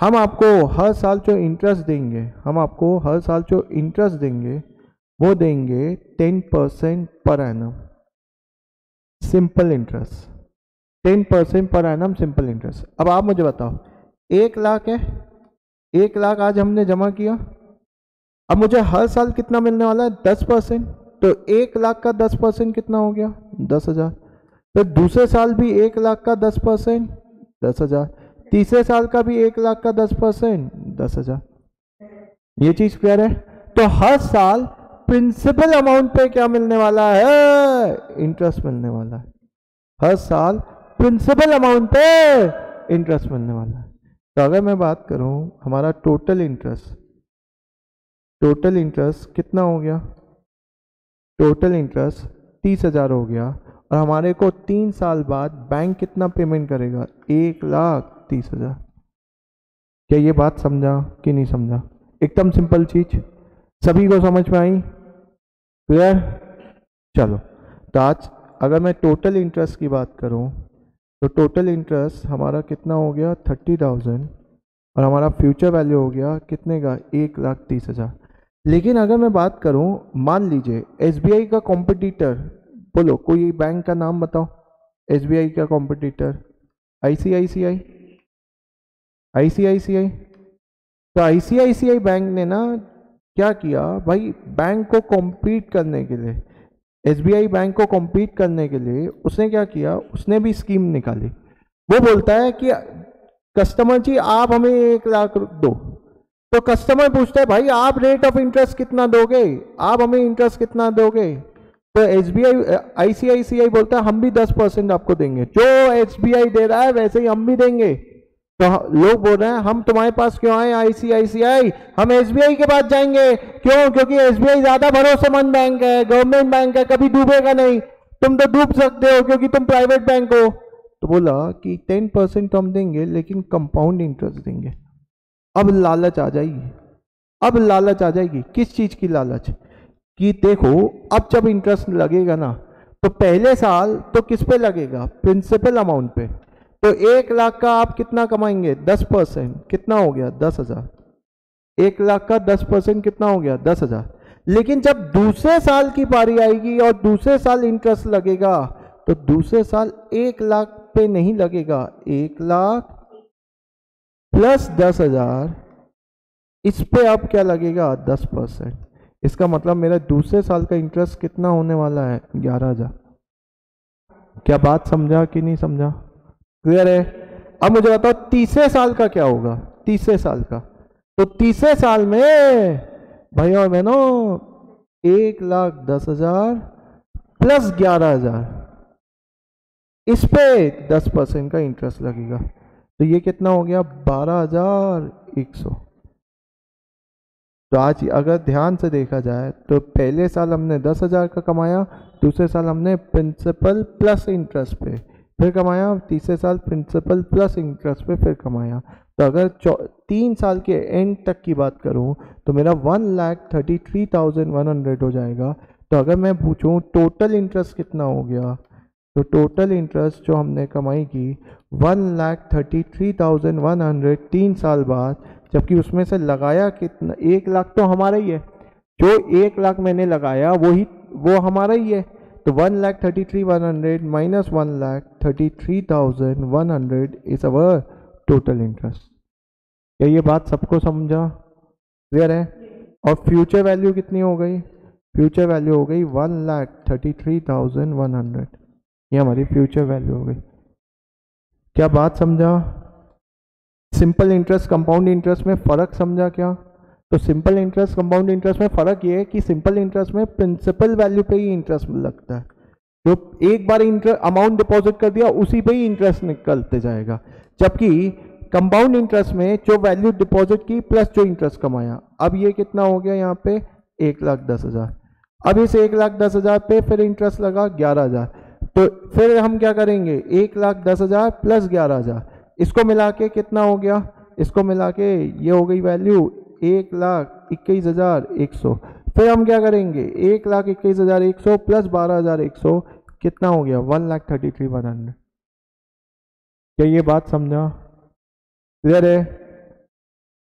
हम आपको हर साल जो इंटरेस्ट देंगे, हम आपको हर साल जो इंटरेस्ट देंगे, वो देंगे ten percent per annum simple interest ten percent per annum simple interest अब आप मुझे बताओ, एक लाख है? एक लाख आज हमने जमा किया? अब मुझे हर साल कितना मिलने वाला है? दस परसेंट तो एक लाख का दस परसेंट कितना हो गया? दस हज़ार। तो दूसरे साल भी एक लाख का दस परसेंट, दस हज़ार। तीसरे साल का भी एक लाख का दस परसेंट, दस हज़ार। ये चीज़ क्लियर है? तो हर साल प्रिंसिपल अमाउंट पे क्या मिलने वाला है? इंटरेस्ट मिलने वाला है। हर साल प्रिंसिपल अमाउंट पे इंटरेस्ट मिलने वाला है। तो अगर मैं बात करूँ, हमारा टोटल इंटरेस्ट टोटल इंटरेस्ट कितना हो गया? टोटल इंटरेस्ट तीस हज़ार हो गया और हमारे को तीन साल बाद बैंक कितना पेमेंट करेगा? एक लाख तीस हज़ार। क्या ये बात समझा कि नहीं समझा? एकदम सिंपल चीज़। सभी को समझ में आई? क्लियर चलो। तो आज अगर मैं टोटल इंटरेस्ट की बात करूँ तो टोटल इंटरेस्ट हमारा कितना हो गया? Thirty thousand. और हमारा फ्यूचर वैल्यू हो गया कितने का? एक लाख तीस हज़ार। लेकिन अगर मैं बात करूँ, मान लीजिए एसबीआई का कॉम्पिटिटर बोलो, कोई बैंक का नाम बताओ। एसबीआई का कॉम्पिटिटर आईसीआईसीआई आईसीआईसीआई तो आईसीआईसीआई बैंक ने ना क्या किया, भाई बैंक को कॉम्पीट करने के लिए एसबीआई बैंक को कॉम्पीट करने के लिए उसने क्या किया, उसने भी स्कीम निकाली। वो बोलता है कि कस्टमर जी, आप हमें एक लाख दो। तो कस्टमर पूछता है, भाई, आप रेट ऑफ़ इंटरेस्ट कितना दोगे? आप हमें इंटरेस्ट कितना दोगे? तो एस बी आई आईसीआईसीआई बोलता है, हम भी दस परसेंट आपको देंगे। जो एस बी आई दे रहा है, वैसे ही हम भी देंगे। तो लोग बोल रहे हैं, हम तुम्हारे पास क्यों आए आईसीआईसीआई हम एसबीआई के पास जाएँगे। क्यों? क्योंकि एसबीआई ज़्यादा भरोसेमंद बैंक है गवर्नमेंट बैंक है, कभी डूबेगा नहीं। तुम तो डूब सकते हो, क्योंकि तुम प्राइवेट बैंक हो। तो बोला कि टेन परसेंट हम देंगे, लेकिन कंपाउंड इंटरेस्ट देंगे। अब लालच आ जाएगी। अब लालच आ जाएगी। किस चीज़ की लालच? कि देखो, अब जब इंटरेस्ट लगेगा ना तो पहले साल तो किस पे लगेगा? प्रिंसिपल अमाउंट पे। तो एक लाख का आप कितना कमाएँगे? दस परसेंट। कितना हो गया? दस हज़ार। एक लाख का दस परसेंट कितना हो गया? दस हज़ार। लेकिन जब दूसरे साल की पारी आएगी और दूसरे साल इंटरेस्ट लगेगा तो दूसरे साल एक लाख पे नहीं लगेगा। एक लाख प्लस दस हज़ार, इस पे अब क्या लगेगा? दस परसेंट। इसका मतलब मेरा दूसरे साल का इंटरेस्ट कितना होने वाला है? ग्यारह हज़ार। क्या बात समझा कि नहीं समझा? क्लियर है? अब मुझे बताओ, तीसरे साल का क्या होगा? तीसरे साल का। तो तीसरे साल में भाई और बहनों, एक लाख दस हज़ार प्लस ग्यारह हज़ार। इस पे दस परसेंट का इंटरेस्ट लगेगा। तो ये कितना हो गया? बारह हज़ार एक सौ। तो आज अगर ध्यान से देखा जाए तो पहले साल हमने दस हज़ार का कमाया, दूसरे साल हमने प्रिंसिपल प्लस इंटरेस्ट पे, फिर कमाया, तीसरे साल प्रिंसिपल प्लस इंटरेस्ट पे फिर कमाया। तो अगर तीन साल के एंड तक की बात करूँ तो मेरा one lakh thirty three thousand one hundred हो जाएगा। तो अगर मैं पूछूँ टोटल इंटरेस्ट कितना हो गया? तो टोटल इंटरेस्ट जो हमने कमाई की one lakh thirty three thousand one hundred तीन साल बाद, जबकि उसमें से लगाया कितना, एक लाख तो हमारा ही है। जो एक लाख मैंने लगाया, वही, वो हमारा ही है। तो one lakh thirty three one hundred minus one lakh thirty three thousand one hundred is our total interest क्या ये बात सबको समझा? क्लियर है? और फ्यूचर वैल्यू कितनी हो गई? फ्यूचर वैल्यू हो गई one lakh thirty three thousand one hundred ये हमारी फ्यूचर वैल्यू हो गई। क्या बात समझा? सिंपल इंटरेस्ट कंपाउंड इंटरेस्ट में फ़र्क समझा क्या? तो सिंपल इंटरेस्ट कंपाउंड इंटरेस्ट में फ़र्क ये है कि सिंपल इंटरेस्ट में प्रिंसिपल वैल्यू पे ही इंटरेस्ट लगता है। जो एक बार इंटरेस्ट अमाउंट डिपॉजिट कर दिया, उसी पे ही इंटरेस्ट निकलते जाएगा। जबकि कंपाउंड इंटरेस्ट में जो वैल्यू डिपॉजिट की प्लस जो इंटरेस्ट कमाया, अब ये कितना हो गया यहाँ पे? एक लाख दस हज़ार। अब इस एक लाख दस हज़ार पे फिर इंटरेस्ट लगा ग्यारह हज़ार। तो फिर हम क्या करेंगे? एक लाख दस हज़ार प्लस ग्यारह हज़ार। इसको मिला के कितना हो गया? इसको मिला के ये हो गई वैल्यू एक लाख इक्कीस हज़ार एक सौ। फिर हम क्या करेंगे? एक लाख इक्कीस हज़ार एक सौ प्लस बारह हज़ार एक सौ। कितना हो गया? One lakh thirty three, one hundred. क्या ये बात समझा? क्लियर है?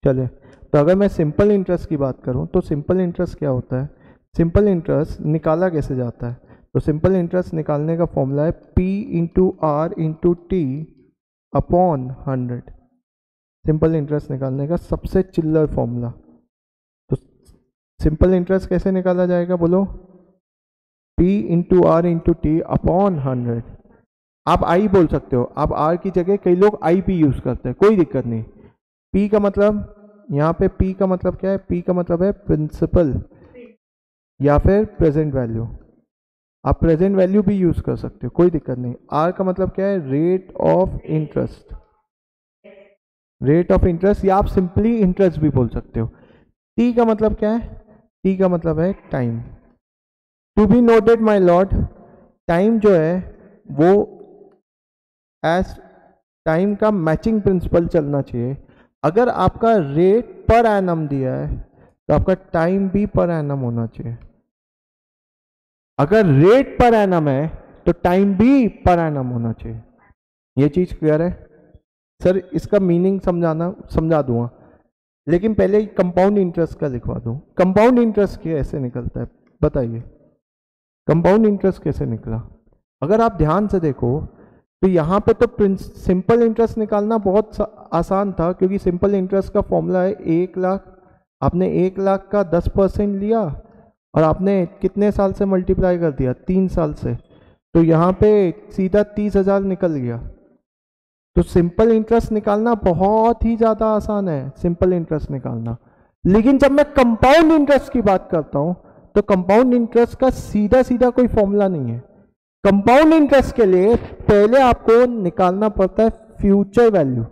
चले। तो अगर मैं सिंपल इंटरेस्ट की बात करूँ तो सिंपल इंटरेस्ट क्या होता है? सिंपल इंटरेस्ट निकाला कैसे जाता है? तो सिंपल इंटरेस्ट निकालने का फॉर्मूला है P into R into T upon hundred simple interest निकालने का सबसे चिल्लर फॉर्मूला तो सिंपल इंटरेस्ट कैसे निकाला जाएगा बोलो? P into R into T upon hundred आप आई बोल सकते हो. आप आर की जगह कई लोग आई पी यूज़ करते हैं. कोई दिक्कत नहीं. P का मतलब यहाँ पे P का मतलब क्या है? P का मतलब है प्रिंसिपल या फिर प्रेजेंट वैल्यू आप प्रेजेंट वैल्यू भी यूज़ कर सकते हो, कोई दिक्कत नहीं। आर का मतलब क्या है? Rate of interest rate of interest या आप सिंपली इंटरेस्ट भी बोल सकते हो। टी का मतलब क्या है? टी का मतलब है time to be noted my lord time जो है, वो एज टाइम का मैचिंग प्रिंसिपल चलना चाहिए। अगर आपका रेट पर एनम दिया है तो आपका टाइम भी पर एनम होना चाहिए। अगर रेट पर एनम है तो टाइम भी पर एनम होना चाहिए। ये चीज़ क्लियर है? सर इसका मीनिंग समझाना, समझा दूँगा। लेकिन पहले कंपाउंड इंटरेस्ट का लिखवा दूँ। कंपाउंड इंटरेस्ट कैसे निकलता है? बताइए। कंपाउंड इंटरेस्ट कैसे निकला? अगर आप ध्यान से देखो तो यहाँ पे तो सिंपल इंटरेस्ट निकालना बहुत आसान था, क्योंकि सिंपल इंटरेस्ट का फॉर्मूला है एक लाख। आपने एक लाख का दस परसेंट लिया और आपने कितने साल से मल्टीप्लाई कर दिया? तीन साल से। तो यहाँ पे सीधा तीस हज़ार निकल गया। तो सिंपल इंटरेस्ट निकालना बहुत ही ज़्यादा आसान है सिंपल इंटरेस्ट निकालना। लेकिन जब मैं कंपाउंड इंटरेस्ट की बात करता हूँ तो कंपाउंड इंटरेस्ट का सीधा सीधा कोई फॉर्मूला नहीं है। कंपाउंड इंटरेस्ट के लिए पहले आपको निकालना पड़ता है फ्यूचर वैल्यू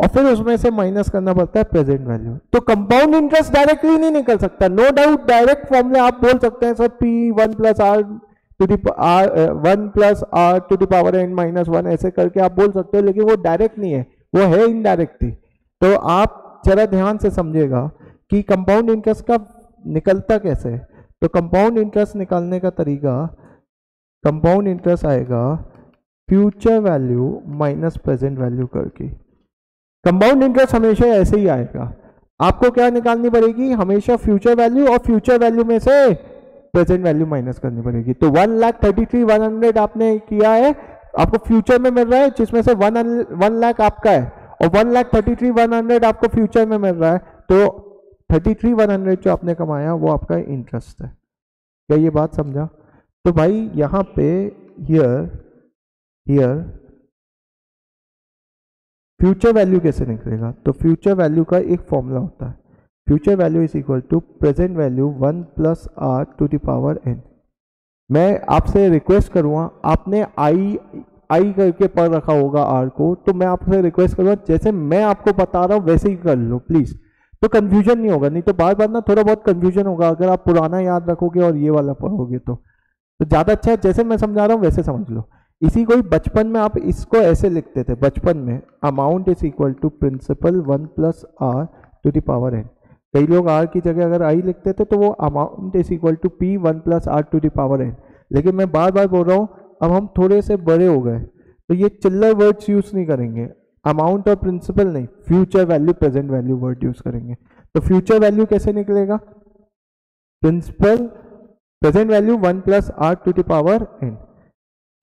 और फिर उसमें से माइनस करना पड़ता है प्रेजेंट वैल्यू तो कंपाउंड इंटरेस्ट डायरेक्टली नहीं निकल सकता. नो डाउट डायरेक्ट फॉर्म में आप बोल सकते हैं sir P one plus R to the R one plus R to the power N minus one ऐसे करके आप बोल सकते हो, लेकिन वो डायरेक्ट नहीं है. वो है इनडायरेक्टली तो आप जरा ध्यान से समझेगा कि कंपाउंड इंटरेस्ट का निकलता कैसे. है तो कंपाउंड इंटरेस्ट निकालने का तरीका कंपाउंड इंटरेस्ट आएगा future value minus present value करके. कंपाउंड इंटरेस्ट हमेशा ऐसे ही आएगा। आपको क्या निकालनी पड़ेगी? हमेशा फ्यूचर वैल्यू और फ्यूचर वैल्यू में से प्रेजेंट वैल्यू माइनस करनी पड़ेगी। तो one lakh thirty three one hundred आपने किया है। आपको फ्यूचर में मिल रहा है, जिसमें से वन वन लाख आपका है। और one lakh thirty three one hundred आपको फ्यूचर में मिल रहा है। तो थर्टी थ्री वन हंड्रेड जो आपने कमाया, वो आपका इंटरेस्ट है। क्या ये बात समझा? तो भाई यहाँ पे हियर हियर फ्यूचर वैल्यू कैसे निकलेगा? तो फ्यूचर वैल्यू का एक फॉर्मूला होता है। Future value is equal to present value one plus R to the power N. मैं आपसे रिक्वेस्ट करूँगा, आपने आई आई करके पढ़ रखा होगा आर को तो मैं आपसे रिक्वेस्ट करूँगा, जैसे मैं आपको बता रहा हूँ, वैसे ही कर लो प्लीज़ तो कन्फ्यूज़न नहीं होगा, नहीं तो बार बार ना थोड़ा बहुत कन्फ्यूज़न होगा, अगर आप पुराना याद रखोगे और ये वाला पढ़ोगे तो। तो ज़्यादा अच्छा है, जैसे मैं समझा रहा हूँ, वैसे समझ लो। इसी को ही बचपन में आप इसको ऐसे लिखते थे, बचपन में amount is equal to principal one plus R to the power N कई लोग आर की जगह अगर आई लिखते थे तो वो amount is equal to P one plus R to the power N लेकिन मैं बार बार बोल रहा हूँ, अब हम थोड़े से बड़े हो गए तो ये चिल्लर वर्ड्स यूज़ नहीं करेंगे। अमाउंट और प्रिंसिपल नहीं future value present value word use करेंगे। तो फ्यूचर वैल्यू कैसे निकलेगा? Principal present value one plus R to the power N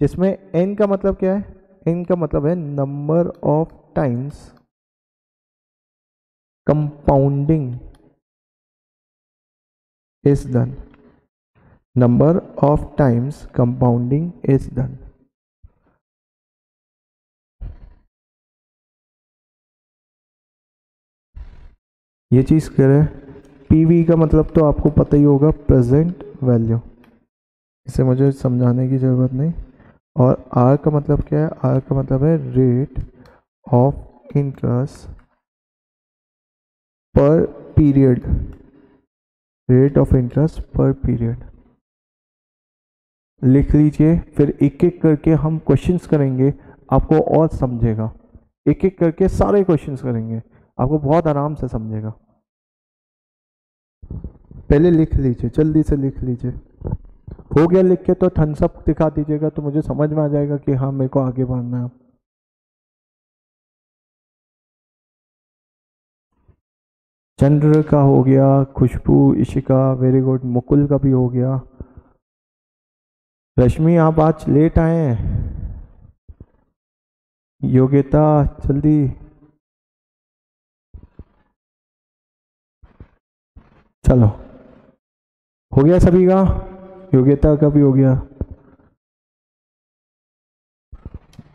जिसमें एन का मतलब क्या है? एन का मतलब है number of times compounding is done. Number of times compounding is done. ये चीज़ है। पीवी का मतलब तो आपको पता ही होगा प्रेजेंट वैल्यू इसे मुझे समझाने की ज़रूरत नहीं। और आर का मतलब क्या है? आर का मतलब है rate of interest per period rate of interest per period लिख लीजिए, फिर एक एक करके हम क्वेश्चंस करेंगे, आपको और समझेगा। एक एक करके सारे क्वेश्चंस करेंगे, आपको बहुत आराम से समझेगा। पहले लिख लीजिए, जल्दी से लिख लीजिए। हो गया लिख के तो थम्सअप दिखा दीजिएगा तो मुझे समझ में आ जाएगा कि हाँ मेरे को आगे बढ़ना है। चंद्र का हो गया, खुशबू, इशिका वेरी गुड मुकुल का भी हो गया। रश्मि, आप आज लेट आए हैं। योग्यता, जल्दी। चलो। हो गया सभी का? योग्यता का भी हो गया।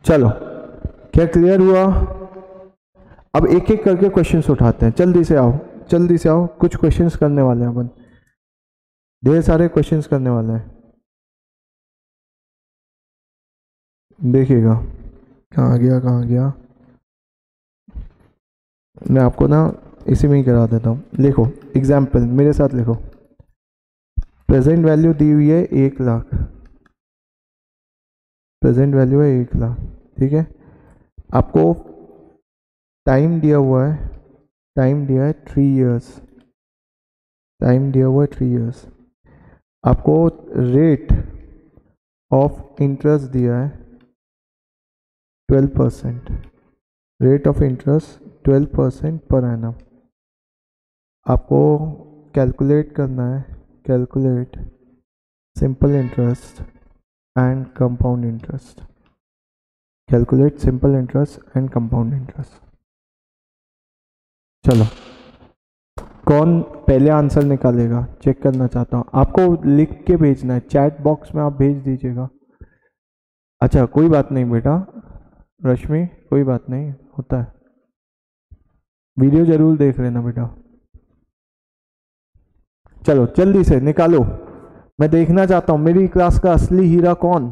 चलो, क्या क्लियर हुआ? अब एक एक करके क्वेश्चंस उठाते हैं। जल्दी से आओ, जल्दी से आओ। कुछ क्वेश्चंस करने वाले हैं अपन। ढेर सारे क्वेश्चंस करने वाले हैं। देखिएगा, कहाँ गया कहाँ गया? मैं आपको ना इसी में ही करा देता हूँ। लिखो एग्ज़ाम्पल मेरे साथ लिखो। प्रेजेंट वैल्यू दी हुई है एक लाख। प्रेजेंट वैल्यू है एक लाख, ठीक है? आपको टाइम दिया हुआ है टाइम दिया है थ्री इयर्स टाइम दिया हुआ है थ्री इयर्स आपको रेट ऑफ़ इंटरेस्ट दिया है twelve percent rate of interest twelve percent per annum आपको कैलकुलेट करना है calculate simple interest and compound interest calculate simple interest and compound interest चलो। कौन पहले आंसर निकालेगा? चेक करना चाहता हूँ। आपको लिख के भेजना है। चैट बॉक्स में आप भेज दीजिएगा। अच्छा कोई बात नहीं बेटा। रश्मि, कोई बात नहीं। होता है। वीडियो ज़रूर देख लेना बेटा। चलो, जल्दी से निकालो। मैं देखना चाहता हूँ, मेरी क्लास का असली हीरा कौन?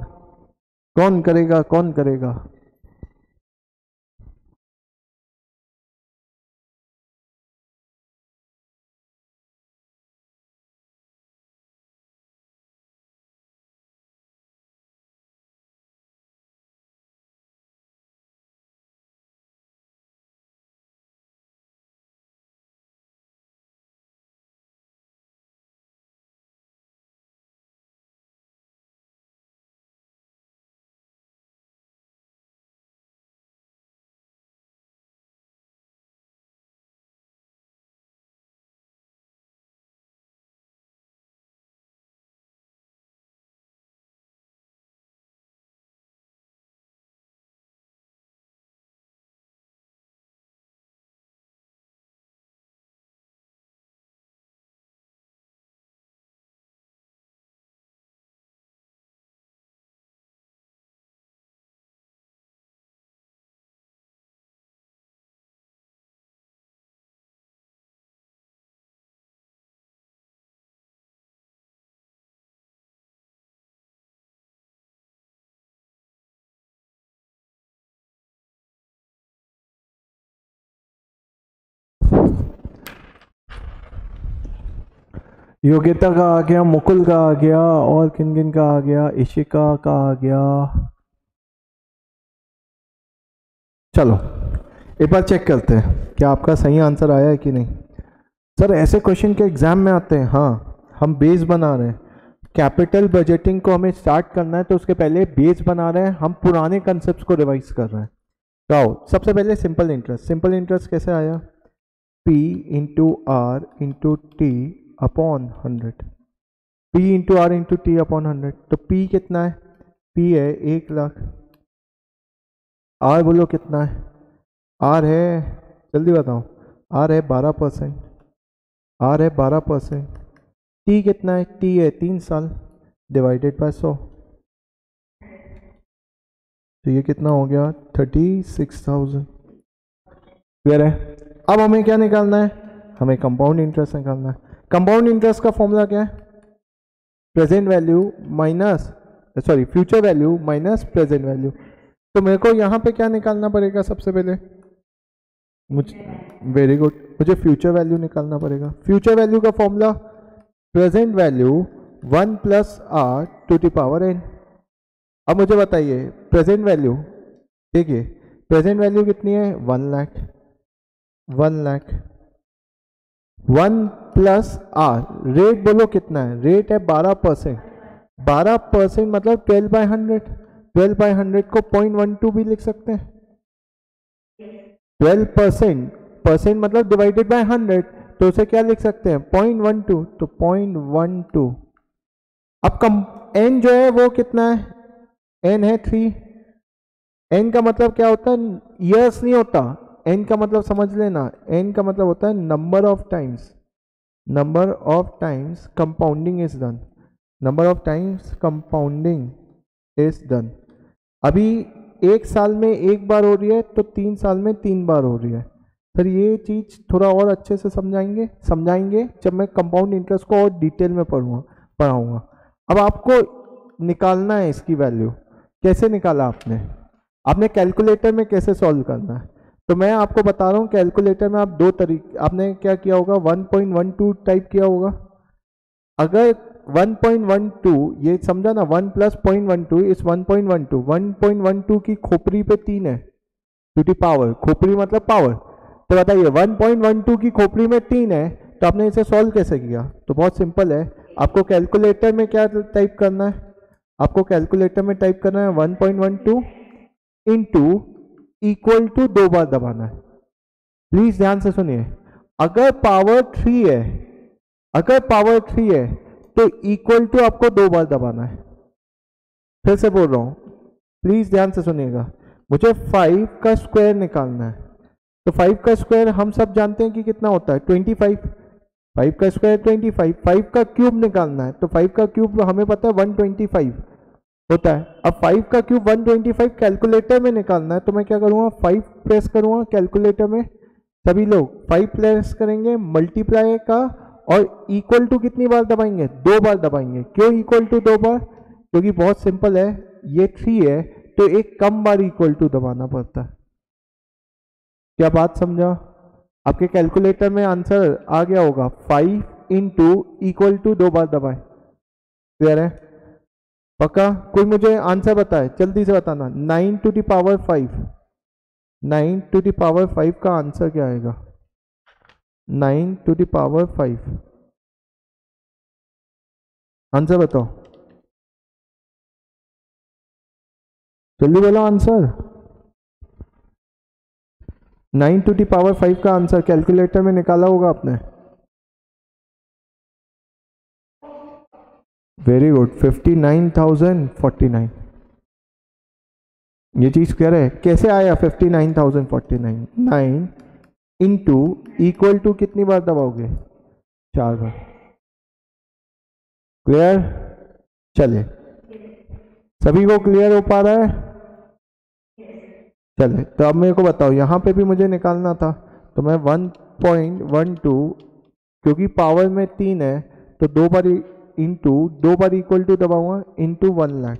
कौन करेगा कौन करेगा? योग्यता का आ गया, मुकुल का आ गया, और किन किन का आ गया? इशिका का आ गया। चलो, एक बार चेक करते हैं, क्या आपका सही आंसर आया है कि नहीं? सर, ऐसे क्वेश्चन के एग्ज़ाम में आते हैं हाँ हम बेस बना रहे हैं। कैपिटल बजटिंग को हमें स्टार्ट करना है तो उसके पहले बेस बना रहे हैं, हम पुराने कंसेप्ट को रिवाइज कर रहे हैं। तो सबसे पहले सिंपल इंटरेस्ट सिंपल इंटरेस्ट कैसे आया? P into R into T upon hundred P into R into T upon hundred तो P कितना है? P है एक लाख। आर बोलो कितना है? आर है, जल्दी बताओ। आर है बारह परसेंट आर है बारह परसेंट टी कितना है? टी है तीन साल। डिवाइडेड बाय सौ। तो ये कितना हो गया? थर्टी सिक्स थाउज़ेंड क्लियर है? अब हमें क्या निकालना है? हमें कंपाउंड इंटरेस्ट निकालना है। कंपाउंड इंटरेस्ट का फॉर्मूला क्या है? Present value minus sorry future value minus present value तो मेरे को यहाँ पे क्या निकालना पड़ेगा सबसे पहले? मुझे वेरी गुड मुझे फ्यूचर वैल्यू निकालना पड़ेगा। फ्यूचर वैल्यू का formula present value one plus R to the power N अब मुझे बताइए प्रेजेंट वैल्यू देखिए प्रेजेंट वैल्यू कितनी है? One lakh one lakh one plus R rate बोलो कितना है? रेट है बारह परसेंट बारह परसेंट मतलब twelve by hundred twelve by hundred को पॉइंट वन टू भी लिख सकते हैं। ट्वेल्व परसेंट परसेंट मतलब डिवाइडेड बाय हंड्रेड तो उसे क्या लिख सकते हैं? पॉइंट वन टू तो पॉइंट वन टू अब कम एन जो है वो कितना है? एन है थ्री एन का मतलब क्या होता है? ईयर्स नहीं होता। एन का मतलब समझ लेना एन का मतलब होता है number of times number of times compounding is done number of times compounding is done अभी एक साल में एक बार हो रही है तो तीन साल में तीन बार हो रही है। सर ये चीज़ थोड़ा और अच्छे से समझाएँगे समझाएँगे, जब मैं कंपाउंड इंटरेस्ट को और डिटेल में पढ़ूँगा, पढ़ाऊँगा। अब आपको निकालना है इसकी वैल्यू कैसे निकाला आपने? आपने कैलकुलेटर में कैसे सॉल्व करना है? तो मैं आपको बता रहा हूँ कैलकुलेटर में आप दो तरीके, आपने क्या किया होगा? 1.12 टाइप किया होगा। अगर 1.12 ये समझा ना 1 प्लस पॉइंट वन टू इस 1.12 1.12 की खोपड़ी पे तीन है टू दी पावर खोपड़ी मतलब पावर तो बताइए 1.12 की खोपड़ी में तीन है तो आपने इसे सॉल्व कैसे किया? तो बहुत सिंपल है। आपको कैलकुलेटर में क्या टाइप करना है? आपको कैलकुलेटर में टाइप करना है 1.12 point one two equal to दो बार दबाना है। प्लीज़ ध्यान से सुनिए। अगर पावर थ्री है, अगर पावर थ्री है तो इक्वल टू आपको दो बार दबाना है। फिर से बोल रहा हूँ। प्लीज़ ध्यान से सुनिएगा। मुझे फाइव का स्क्वायर निकालना है। तो फाइव का स्क्वायर हम सब जानते हैं कि कितना होता है? ट्वेंटी फाइव फाइव का स्क्वायर ट्वेंटी फाइव फाइव का क्यूब निकालना है। तो फाइव का क्यूब हमें पता है वन ट्वेंटी फाइव होता है। अब फाइव का cube one twenty five calculator में निकालना है तो मैं क्या करूँगा? फाइव प्रेस करूँगा कैलकुलेटर में। सभी लोग फाइव प्रेस करेंगे मल्टीप्लाई का, और इक्वल टू कितनी बार दबाएँगे? दो बार दबाएँगे। क्यों इक्वल टू दो बार? क्योंकि बहुत सिंपल है, ये थ्री है तो एक कम बार इक्वल टू दबाना पड़ता है। क्या बात समझा? आपके कैलकुलेटर में आंसर आ गया होगा। फाइव इंटू इक्वल टू दो बार दबाए। क्लियर है? पक्का? कोई मुझे आंसर बताए? जल्दी से बताना। Nine to the power five nine to the power five का आंसर क्या आएगा? Nine to the power five answer बताओ। जल्दी बोलो answer. Nine to the power five का आंसर कैलकुलेटर में निकाला होगा आपने। Very good, fifty nine thousand forty nine. ये चीज़ क्लियर है, कैसे आया fifty nine thousand forty nine? Nine into equal to कितनी बार दबाओगे? चार बार। क्लियर चले सभी को क्लियर हो पा रहा है? चले तो अब मेरे को बताओ, यहाँ पे भी मुझे निकालना था तो मैं वन पॉइंट वन टू क्योंकि पावर में तीन है तो दो बार इंटू दो बार इक्वल टू दबाऊँगा इंटू वन लाख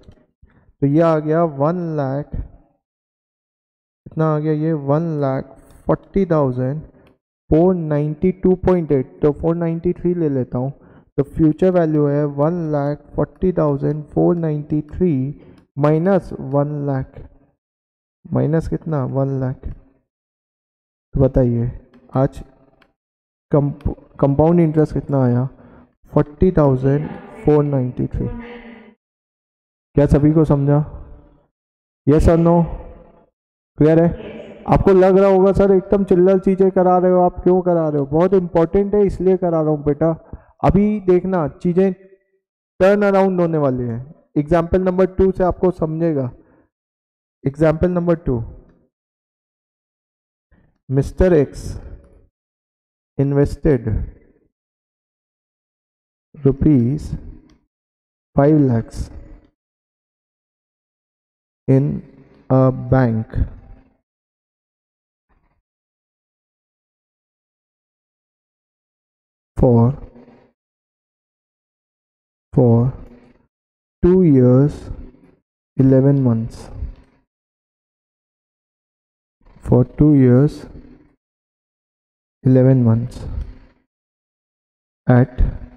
तो ये आ गया वन लाख कितना आ गया ये one lakh forty thousand four ninety two point eight तो फोर नाइन्टी थ्री ले लेता हूँ। तो फ्यूचर वैल्यू है one lakh forty thousand four ninety three minus one lakh minus कितना? वन लाख तो बताइए, आज कंपाउंड इंटरेस्ट कितना आया? Forty thousand four ninety three. क्या सभी को समझा? ये सर नो क्लियर है? आपको लग रहा होगा, सर, एकदम चिल्लर चीज़ें करा रहे हो आप, क्यों करा रहे हो? बहुत इंपॉर्टेंट है, इसलिए करा रहा हूँ बेटा। अभी देखना, चीज़ें टर्न अराउंड होने वाली है। एग्ज़ाम्पल नंबर टू से आपको समझेगा। Example number two mister X invested rupees 5 lakhs in a bank. For for 2 years 11 months. For 2 years 11 months at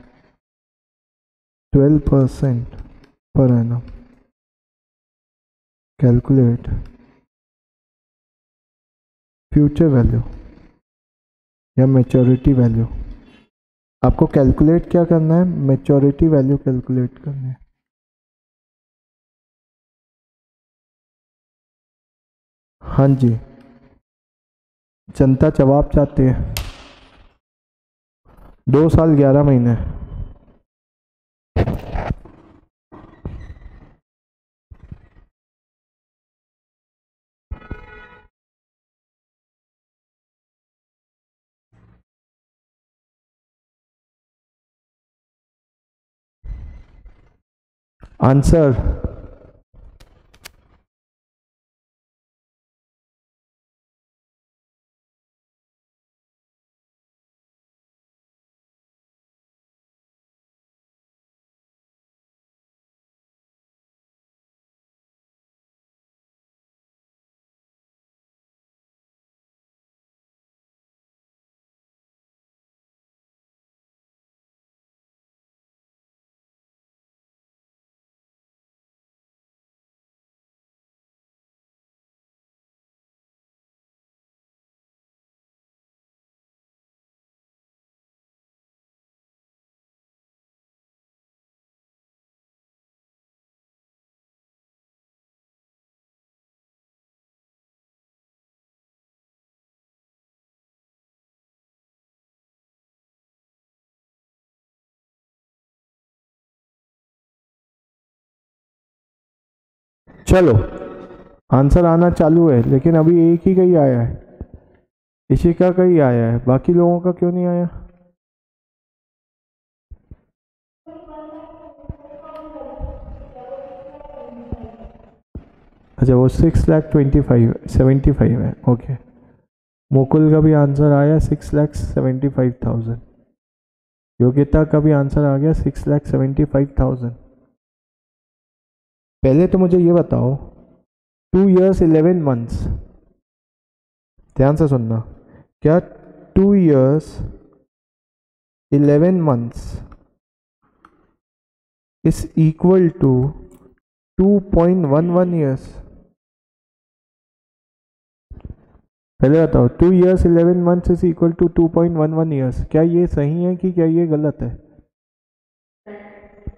12% है ना कैलकुलेट फ्यूचर वैल्यू या मेचोरिटी वैल्यू आपको कैलकुलेट क्या करना है? मेचोरिटी वैल्यू कैलकुलेट करनी है। हाँ जी। जनता जवाब चाहती है। दो साल ग्यारह महीने। आंसर चलो। आंसर आना चालू है, लेकिन अभी एक ही कहीं आया है। इसी का कहीं आया है, बाकी लोगों का क्यों नहीं आया? अच्छा वो six lakh twenty five seventy five है ओके मुकुल का भी आंसर आया six lakh seventy five thousand Yogyata का भी आंसर आ गया six lakh seventy five thousand पहले तो मुझे ये बताओ टू ईयर्स इलेवन मंथ्स ध्यान से सुनना, क्या two years eleven months is equal to two point one one years पहले बताओ two years eleven months is equal to two point one one years क्या ये सही है कि क्या ये गलत है?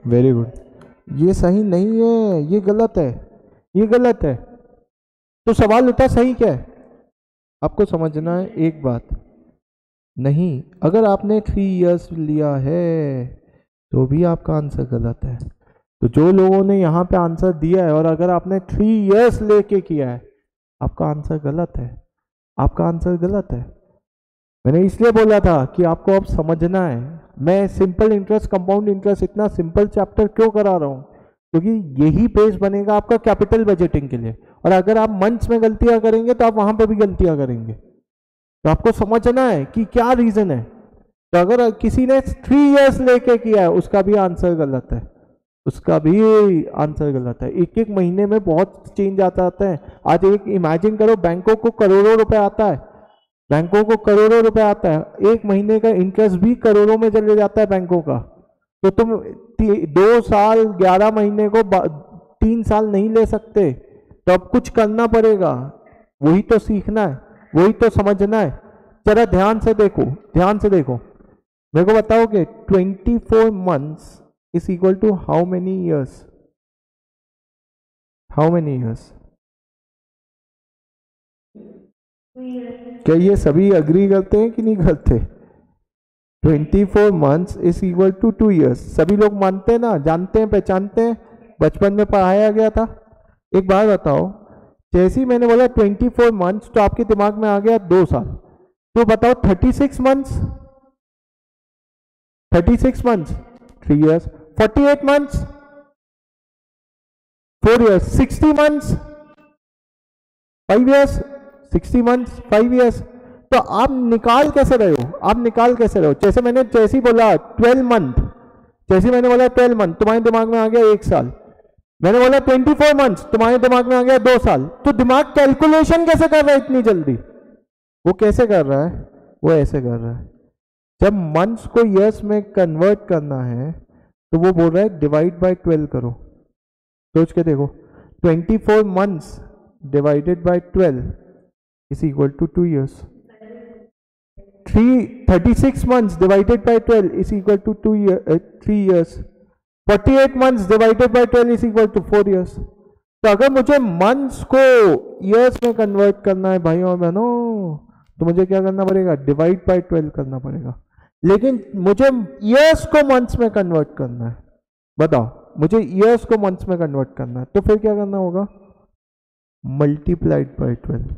वेरी गुड ये सही नहीं है, ये गलत है, ये गलत है। तो सवाल उठा सही क्या है? आपको समझना है एक बात। नहीं, अगर आपने थ्री इयर्स लिया है तो भी आपका आंसर गलत है। तो जो लोगों ने यहाँ पे आंसर दिया है और अगर आपने थ्री इयर्स लेके किया है, आपका आंसर गलत है। आपका आंसर गलत है। मैंने इसलिए बोला था कि आपको अब समझना है मैं सिंपल इंटरेस्ट कंपाउंड इंटरेस्ट इतना सिंपल चैप्टर क्यों करा रहा हूँ? क्योंकि यही पेज बनेगा आपका कैपिटल बजटिंग के लिए। और अगर आप मंच में गलतियाँ करेंगे तो आप वहाँ पर भी गलतियाँ करेंगे। तो आपको समझना है कि क्या रीजन है। तो अगर किसी ने थ्री इयर्स लेके किया है, उसका भी आंसर गलत है। उसका भी आंसर गलत है। एक एक महीने में बहुत चेंज आता आता है। आज एक इमेजिन करो, बैंकों को करोड़ों रुपए आता है। बैंकों को करोड़ों रुपए आता है। एक महीने का इंटरेस्ट भी करोड़ों में चले जाता है बैंकों का। तो तुम दो साल, ग्यारह महीने को तीन साल नहीं ले सकते। तो अब कुछ करना पड़ेगा। वही तो सीखना है, वही तो समझना है। जरा ध्यान से देखो, ध्यान से देखो। मेरे को बताओगे twenty four months is equal to how many years how many years क्या ये सभी अग्री करते हैं कि नहीं करते? 24 four months is equal to two years सभी लोग मानते हैं ना? जानते हैं, पहचानते हैं? बचपन में पढ़ाया गया था। एक बात बताओ, जैसे ही मैंने बोला 24 फोर मंथ्स तो आपके दिमाग में आ गया दो साल। तो बताओ 36 six months 36 months three years 48 months four years 60 months five years sixty months, five years तो आप निकाल कैसे रहे हो? आप निकाल कैसे रहे हो? जैसे मैंने, जैसे बोला, ट्वेल्व मंथ। जैसे मैंने बोला ट्वेल्व मंथ, तुम्हारे दिमाग में आ गया एक साल। मैंने बोला ट्वेंटी फोर मंथ तुम्हारे दिमाग में आ गया दो साल। तो दिमाग कैलकुलेशन कैसे कर रहा है इतनी जल्दी? वो कैसे कर रहा है? वो ऐसे कर रहा है। जब मंथ्स को ईयर्स में कन्वर्ट करना है तो वो बोल रहा है डिवाइड बाय ट्वेल्व करो। सोच के देखो, twenty four months divided by twelve is equal to 2 years. 3, 36 months divided by 12 is equal to 2 year, uh, 3 years. 48 months divided by 12 is equal to 4 years. तो अगर मुझे मंथ्स को ईयर्स में convert करना है भाई और बहनों तो मुझे क्या करना पड़ेगा डिवाइड बाय 12 करना पड़ेगा लेकिन मुझे ईयर्स को मंथ्स में कन्वर्ट करना है बताओ मुझे ईयर्स को मंथ्स में कन्वर्ट करना है तो फिर क्या करना होगा multiplied by twelve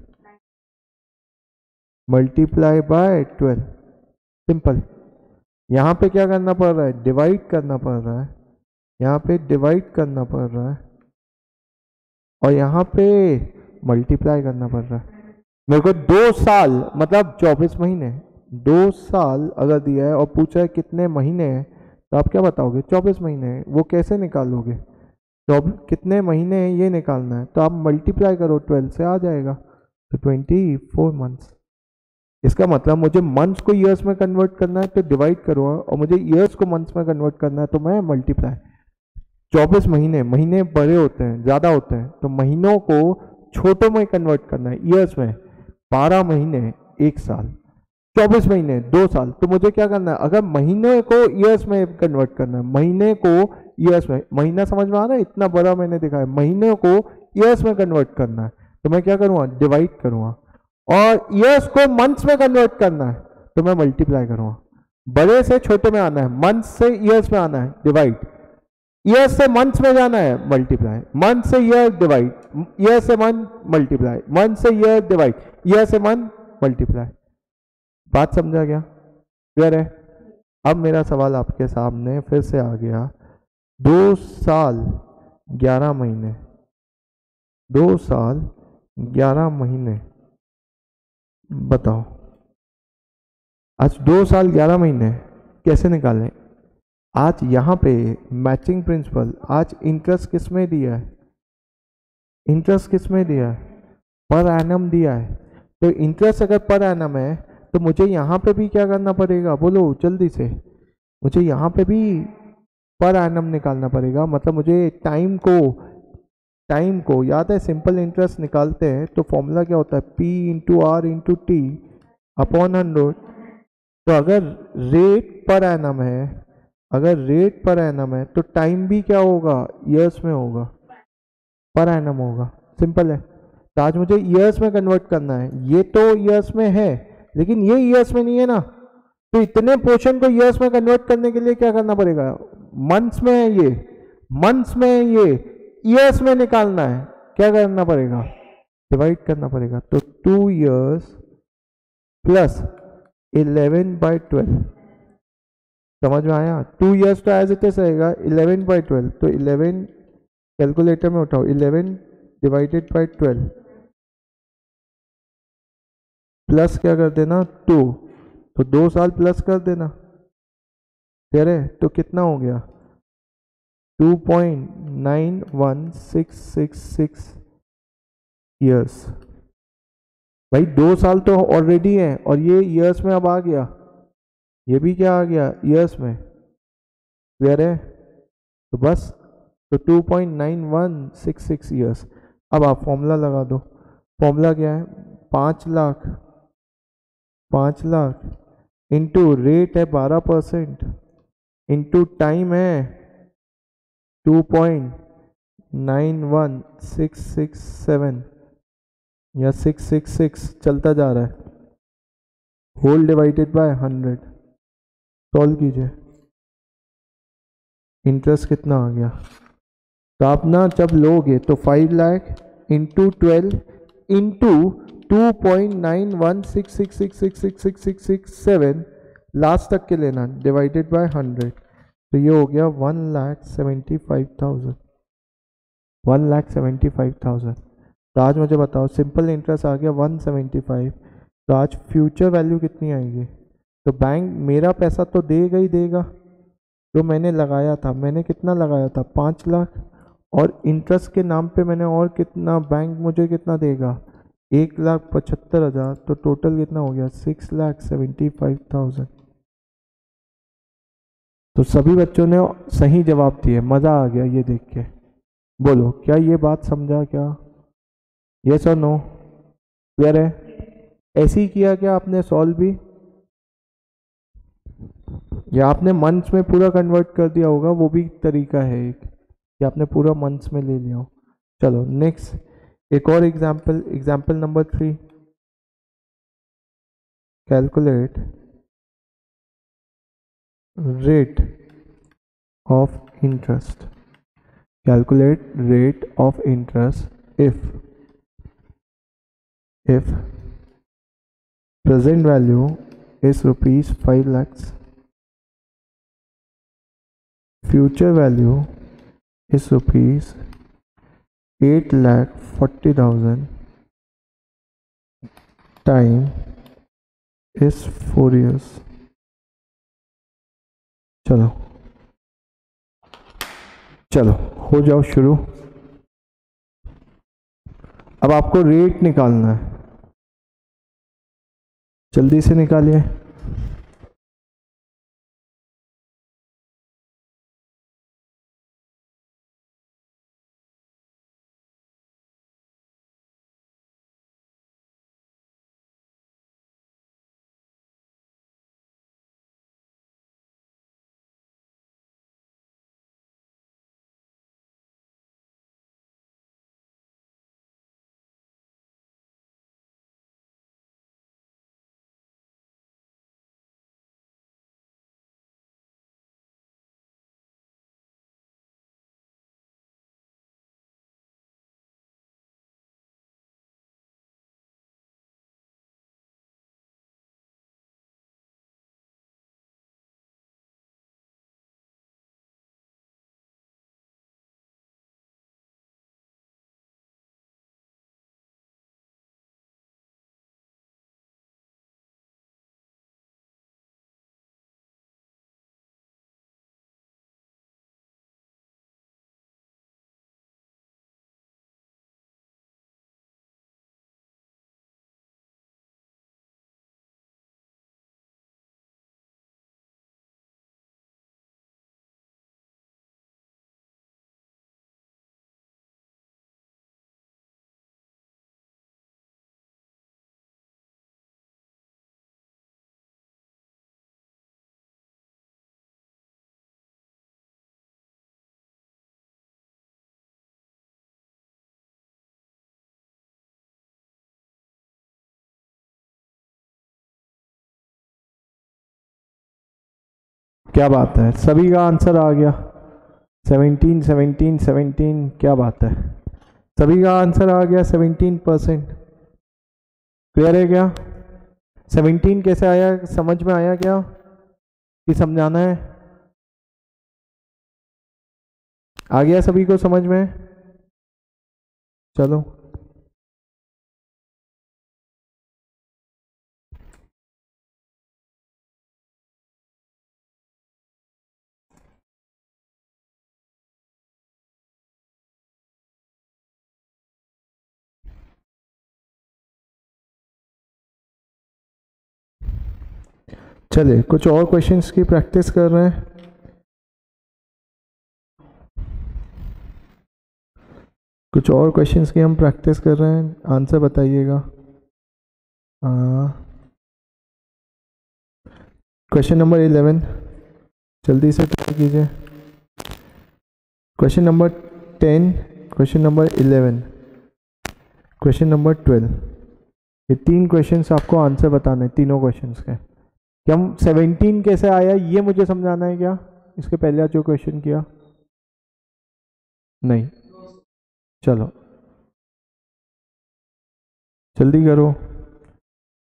multiply by twelve simple यहाँ पे क्या करना पड़ रहा है? डिवाइड करना पड़ रहा है। यहाँ पे डिवाइड करना पड़ रहा है। और यहाँ पे मल्टीप्लाई करना पड़ रहा है। मेरे को दो साल मतलब चौबीस महीने, दो साल अगर दिया है और पूछा है कितने महीने हैं तो आप क्या बताओगे? चौबीस महीने हैं, वो कैसे निकालोगे? चौबीस कितने महीने हैं, ये निकालना है। तो आप मल्टीप्लाई करो ट्वेल्व से आ जाएगा। तो ट्वेंटी फोर मंथ्स इसका मतलब मुझे मंथ्स को ईयर्स में कन्वर्ट करना है तो डिवाइड करो और मुझे ईयर्स को मंथ्स में कन्वर्ट करना है तो मैं मल्टीप्लाई चौबीस महीने महीने बड़े होते हैं, ज़्यादा होते हैं तो महीनों को छोटों में कन्वर्ट करना है ईयर्स में. बारह महीने, एक साल. चौबीस महीने, दो साल तो मुझे क्या करना है? अगर महीने को ईयर्स में कन्वर्ट करना है, महीने को ईयर्स में, महीना समझ में आ रहा है? इतना बड़ा मैंने देखा है, महीने को ईयर्स में कन्वर्ट करना है तो मैं क्या करूँगा डिवाइड करूँगा और ईयर्स को मंथ्स में कन्वर्ट करना है। तो मैं मल्टीप्लाई करूँगा। बड़े से छोटे में आना है। मंथ्स से ईयर्स में आना है। डिवाइड ईयर्स से मंथ्स में जाना है। मल्टीप्लाई मंथ से ईयर डिवाइड ईयर से मंथ मल्टीप्लाई मंथ से ईयर डिवाइड ईयर से मंथ मल्टीप्लाई बात समझा गया? क्लियर है? अब मेरा सवाल आपके सामने फिर से आ गया। दो साल, ग्यारह महीने। दो साल, ग्यारह महीने। बताओ। आज दो साल, ग्यारह महीने, कैसे निकालें? आज यहाँ पे मैचिंग प्रिंसिपल आज इंटरेस्ट किसमें दिया है? इंटरेस्ट किसमें दिया है? पर एनम दिया है। तो इंटरेस्ट अगर पर एनम है तो मुझे यहाँ पे भी क्या करना पड़ेगा? बोलो, जल्दी से। मुझे यहाँ पे भी पर एनम निकालना पड़ेगा। मतलब मुझे टाइम को टाइम को, याद है, सिंपल इंटरेस्ट निकालते हैं तो फॉर्मूला क्या होता है? P into R into T upon hundred तो अगर रेट पर एनम है, अगर रेट पर एनम है तो टाइम भी क्या होगा? ईयर्स में होगा। पर एनम होगा। सिंपल है। तो आज मुझे ईयर्स में कन्वर्ट करना है। ये तो ईयर्स में है, लेकिन ये ईयर्स में नहीं है ना। तो इतने पोर्शन को ईयर्स में कन्वर्ट करने के लिए क्या करना पड़ेगा? मंथ्स में है ये। मंथ्स में है ये। ईयर्स में निकालना है। क्या करना पड़ेगा? डिवाइड करना पड़ेगा। तो two years plus eleven by twelve समझ में आया? टू ईयर्स तो एज इट इज़ रहेगा इलेवन बाई ट्वेल्व तो इलेवन कैलकुलेटर में उठाओ। Eleven divided by twelve plus क्या कर देना? टू तो दो साल प्लस कर देना। रहे तो कितना हो गया? Two point nine one six six six years भाई, दो साल तो ऑलरेडी है, और ये ईयर्स में अब आ गया। ये भी क्या आ गया? ईयर्स में। क्लियर है? तो बस तो 2.9166 ईयर्स अब आप फॉर्मूला लगा दो। फॉर्मूला क्या है? पाँच लाख। पाँच लाख। इंटू रेट है बारह परसेंट इंटू टाइम है two point nine one six six seven या सिक्स सिक्स सिक्स चलता जा रहा है whole divided by hundred solve कीजिए इंटरेस्ट कितना आ गया तो आप ना जब लोगे तो five lakh into twelve into two point nine one six six six six six six six six seven last तक के लेना डिवाइडेड बाय हंड्रेड तो ये हो गया one lakh seventy five thousand. One lakh seventy five thousand. तो आज मुझे बताओ, सिंपल इंटरेस्ट आ गया वन सेवेंटी फाइव। तो आज फ्यूचर वैल्यू कितनी आएगी? तो बैंक मेरा पैसा तो देगा ही देगा। जो मैंने लगाया था, मैंने कितना लगाया था? पाँच लाख। और इंटरेस्ट के नाम पे मैंने और कितना, बैंक मुझे कितना देगा? एक लाख पचहत्तर हज़ार। तो टोटल कितना हो गया? Six lakh seventy five thousand. तो सभी बच्चों ने सही जवाब दिए। मज़ा आ गया ये देख के। बोलो, क्या ये बात समझा क्या? ये सर नो क्लियर है? ऐसे ही किया क्या आपने सॉल्व भी? या आपने मंथ्स में पूरा कन्वर्ट कर दिया होगा, वो भी तरीका है एक, कि आपने पूरा मंथ्स में ले लिया हो। चलो नेक्स्ट एक और example example number three calculate rate of interest. Calculate rate of interest if if present value is rupees 5 lakhs. Future value is rupees 8 lakh 40,000 time is 4 years चलो। चलो हो जाओ शुरू। अब आपको रेट निकालना है। जल्दी से निकालिए। क्या बात है? सभी का आंसर आ गया। सेवनटीन सेवनटीन सेवनटीन क्या बात है? सभी का आंसर आ गया सेवनटीन परसेंट क्लियर है क्या? सेवनटीन कैसे आया? समझ में आया क्या? कि समझाना है? आ गया सभी को समझ में? चलो। चलिए, कुछ और क्वेश्चंस की प्रैक्टिस कर रहे हैं? कुछ और क्वेश्चंस की हम प्रैक्टिस कर रहे हैं? आंसर बताइएगा। क्वेश्चन नंबर इलेवन जल्दी से ट्राई कीजिए। Question number ten question number eleven question number twelve ये तीन क्वेश्चंस आपको आंसर बताने तीनों क्वेश्चंस के। क्या हम सेवनटीन कैसे आया, ये मुझे समझाना है क्या? इसके पहले जो क्वेश्चन किया। नहीं। चलो। जल्दी करो।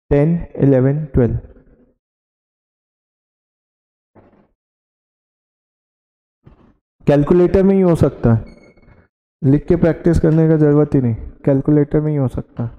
टेन इलेवन ट्वेल्व कैलकुलेटर में ही हो सकता है। लिख के प्रैक्टिस करने का ज़रूरत ही नहीं। कैलकुलेटर में ही हो सकता है।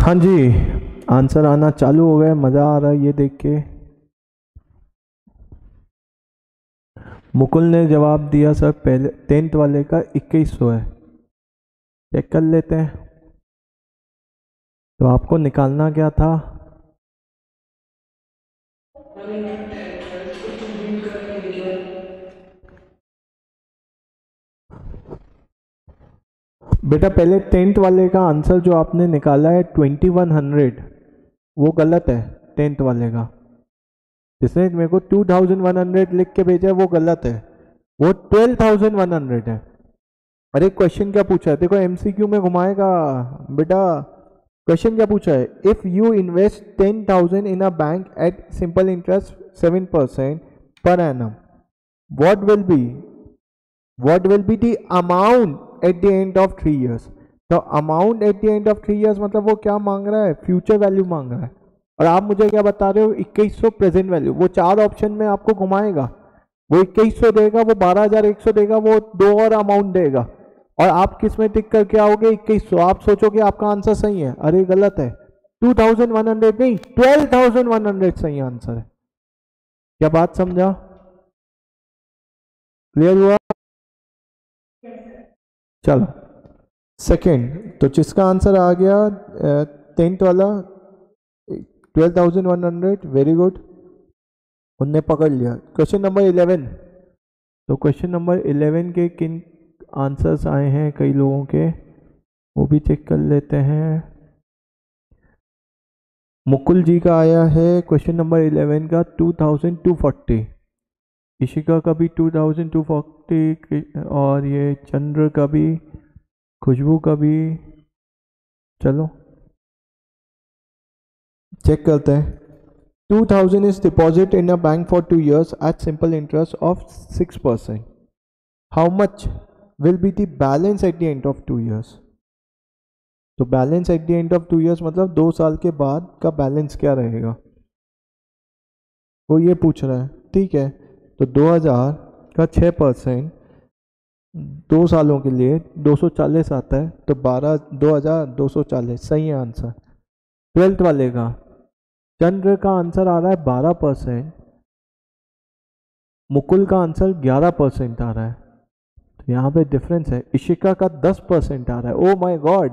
हाँ जी, आंसर आना चालू हो गया, मज़ा आ रहा है ये देख के। मुकुल ने जवाब दिया, सर, पहले टेंथ वाले का इक्कीस सौ है। चेक कर लेते हैं। तो आपको निकालना क्या था? बेटा, पहले टेंथ वाले का आंसर जो आपने निकाला है ट्वेंटी वन हंड्रेड वो गलत है टेंथ वाले का। जिसने मेरे को टू थाउज़ेंड वन हंड्रेड लिख के भेजा है, वो गलत है। वो ट्वेल्व थाउज़ेंड वन हंड्रेड है। अरे क्वेश्चन क्या पूछा है? देखो एमसीक्यू में घुमाएगा बेटा। क्वेश्चन क्या पूछा है? If you invest ten thousand in a bank at simple interest seven percent per annum what will be what will be the amount at the end of three years तो amount at the end of three years मतलब वो क्या मांग रहा है? Future value मांग रहा है। और आप मुझे क्या बता रहे हो? इक्कीस सौ प्रेजेंट वैल्यू वो चार ऑप्शन में आपको घुमाएगा। वो इक्कीस सौ देगा, वो बारह हज़ार एक सौ देगा, वो दो और अमाउंट देगा। और आप किसमें टिक करके आओगे? इक्कीस सौ। आप सोचोगे आपका आंसर सही है। अरे, गलत है। टू थाउज़ेंड वन हंड्रेड नहीं ट्वेल्व थाउज़ेंड वन हंड्रेड सही आंसर है। क्या बात समझा? क्लियर हुआ? चलो। सेकंड तो जिसका आंसर आ गया टेंथ वाला twelve thousand one hundred very good उनने पकड़ लिया। क्वेश्चन नंबर इलेवन तो क्वेश्चन नंबर इलेवन के किन आंसर्स आए हैं कई लोगों के? वो भी चेक कर लेते हैं। मुकुल जी का आया है। क्वेश्चन नंबर इलेवन का two thousand two forty Ishika का भी टू थाउज़ेंड टू फोर्टी और ये चंद्र का भी, खुशबू का भी। चलो। चेक करते हैं। Two thousand is deposit in a bank for two years at simple interest of six percent how much will be the balance at the end of two years तो balance at the end of two years मतलब दो साल के बाद का balance क्या रहेगा? वो ये पूछ रहा है। ठीक है। तो 2000 का 6 परसेंट दो सालों के लिए 240 आता है तो 12 2240 सही है आंसर ट्वेल्थ वाले का। चंद्र का आंसर आ रहा है 12 परसेंट मुकुल का आंसर 11 परसेंट आ रहा है। तो यहाँ पे डिफरेंस है। इशिका का 10 परसेंट आ रहा है। ओ माय गॉड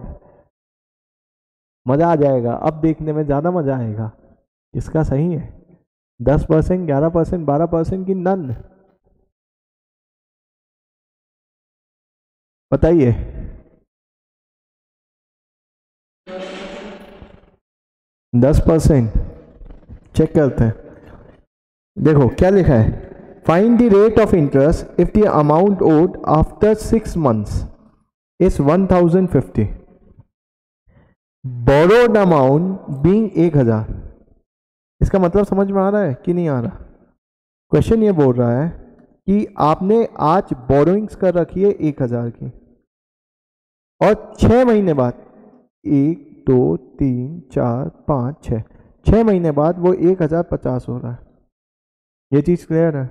मज़ा आ जाएगा। अब देखने में ज़्यादा मज़ा आएगा। इसका सही है। दस परसेंट, ग्यारह परसेंट, बारह परसेंट की नन। बताइए। दस परसेंट। चेक करते हैं। देखो, क्या लिखा है? Find the rate of interest if the amount owed after six months is one thousand fifty borrowed amount being एक हज़ार। इसका मतलब समझ में आ रहा है कि नहीं आ रहा? क्वेश्चन ये बोल रहा है कि आपने आज बोरोइंग्स कर रखी है एक हज़ार की। और छह महीने बाद, एक, दो, तीन, चार, पाँच छ छह महीने बाद वो एक हज़ार पचास हो रहा है। ये चीज़ क्लियर है?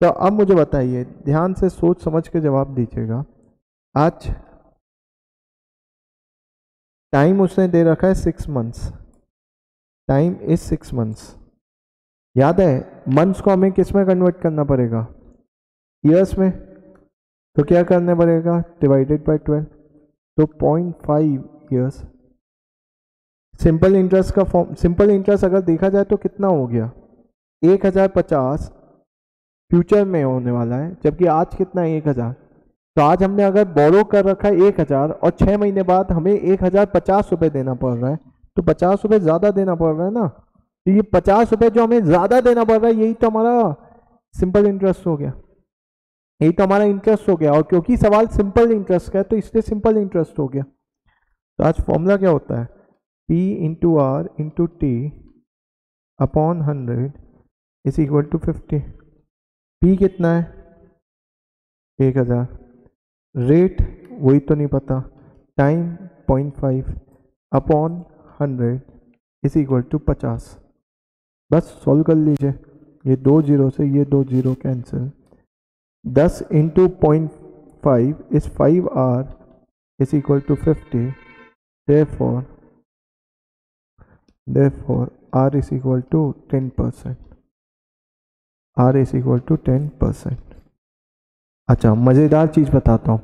तो अब मुझे बताइए, ध्यान से सोच समझ के जवाब दीजिएगा। आज टाइम उसने दे रखा है six months time is six months याद है मंथ्स को हमें किसमें कन्वर्ट करना पड़ेगा? ईयर्स में। तो क्या करना पड़ेगा? डिवाइडेड बाय ट्वेल्व तो point five years simple interest का फॉर्म सिंपल इंटरेस्ट अगर देखा जाए तो कितना हो गया? एक हज़ार पचास फ्यूचर में होने वाला है, जबकि आज कितना है? एक हज़ार. तो आज हमने अगर बोरो कर रखा है एक हज़ार और छः महीने बाद हमें एक हज़ार पचास रुपये देना पड़ रहा है तो पचास रुपये ज़्यादा देना पड़ रहा है ना? तो ये पचास रुपये जो हमें ज़्यादा देना पड़ रहा है, यही तो हमारा सिंपल इंटरेस्ट हो गया। यही तो हमारा इंटरेस्ट हो गया। और क्योंकि सवाल सिंपल इंटरेस्ट का है तो इसलिए सिंपल इंटरेस्ट हो गया। तो आज फॉर्मूला क्या होता है? P into R into T upon hundred is equal to fifty P कितना है? एक हज़ार। रेट वही तो नहीं पता। Time point five upon hundred is equal to पचास। बस सॉल्व कर लीजिए। ये दो ज़ीरो से ये दो ज़ीरो कैंसिल। दस into point five is five R is equal to fifty. Therefore R is equal to ten percent. R is equal to ten percent. अच्छा मज़ेदार चीज़ बताता हूँ।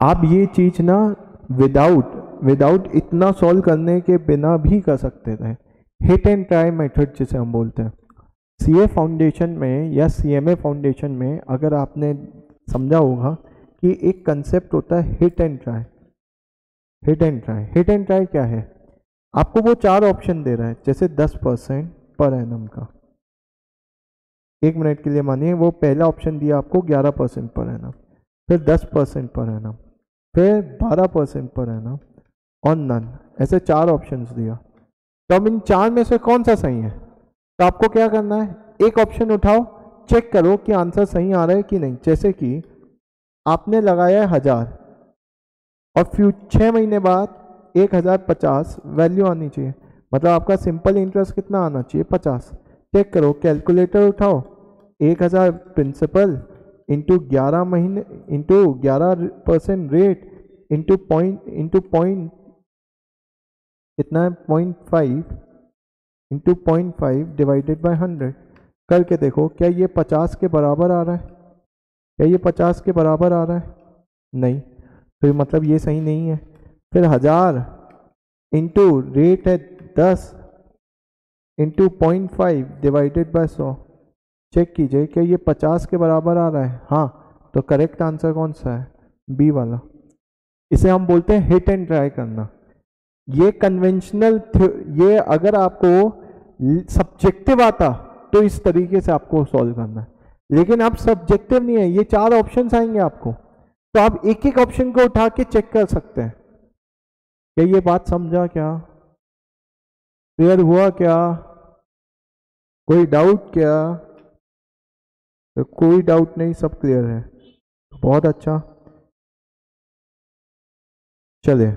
आप ये चीज़ ना विदाउट विदाउट इतना सॉल्व करने के बिना भी कर सकते थे। हिट एंड ट्राई मेथड जिसे हम बोलते हैं। सी ए फाउंडेशन में या सी एम ए फाउंडेशन में अगर आपने समझा होगा कि एक कंसेप्ट होता है hit and try hit and try hit and try क्या है? आपको वो चार ऑप्शन दे रहा है, जैसे दस परसेंट पर एनम का। एक मिनट के लिए मानिए, वो पहला ऑप्शन दिया आपको ग्यारह परसेंट पर एनम फिर दस परसेंट पर एनम फिर बारह परसेंट पर एनम और नन ऐसे चार ऑप्शंस दिया। तो अब इन चार में से कौन सा सही है? तो आपको क्या करना है? एक ऑप्शन उठाओ चेक करो कि आंसर सही आ रहा है कि नहीं। जैसे कि आपने लगाया है हज़ार, और फ्यू छः महीने बाद एक हज़ार पचास वैल्यू आनी चाहिए। मतलब आपका सिंपल इंटरेस्ट कितना आना चाहिए? पचास। चेक करो कैलकुलेटर उठाओ। एक हज़ार प्रिंसिपल इंटू ग्यारह महीने इंटू ग्यारह percent rate into point into point कितना है? Point five into point five divided by hundred करके देखो, क्या ये पचास के बराबर आ रहा है? क्या ये पचास के बराबर आ रहा है? नहीं। तो मतलब ये सही नहीं है। फिर हज़ार इंटू रेट है दस into point five divided by सौ। चेक कीजिए, क्या ये पचास के बराबर आ रहा है? हाँ तो करेक्ट आंसर कौन सा है? बी वाला। इसे हम बोलते हैं हिट एंड ट्राई करना। ये कन्वेंशनल ये अगर आपको सब्जेक्टिव आता तो इस तरीके से आपको सॉल्व करना है। लेकिन आप सब्जेक्टिव नहीं है, ये चार ऑप्शन आएँगे आपको। तो आप एक एक ऑप्शन को उठा के चेक कर सकते हैं। क्या ये बात समझा क्या? क्लियर हुआ क्या? कोई डाउट क्या? तो कोई डाउट नहीं, सब क्लियर है। बहुत अच्छा। चलिए।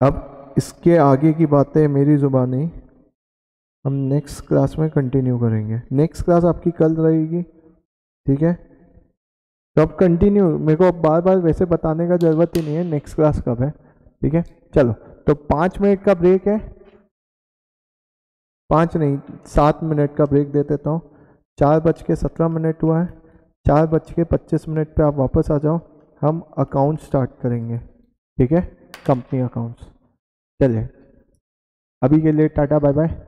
अब इसके आगे की बातें, मेरी ज़ुबानी, हम नेक्स्ट क्लास में कंटिन्यू करेंगे। नेक्स्ट क्लास आपकी कल रहेगी, ठीक है? तो अब कंटिन्यू मेरे को अब बार बार वैसे बताने का ज़रूरत ही नहीं है नेक्स्ट क्लास कब है, ठीक है? चलो तो पाँच मिनट का ब्रेक है। पाँच नहीं, सात मिनट का ब्रेक दे देता हूँ। चार बज के सत्रह मिनट हुआ है। चार बज के पच्चीस मिनट पर आप वापस आ जाओ। हम अकाउंट स्टार्ट करेंगे, ठीक है? कंपनी अकाउंट्स चलिए। अभी के लिए टाटा बाय बाय।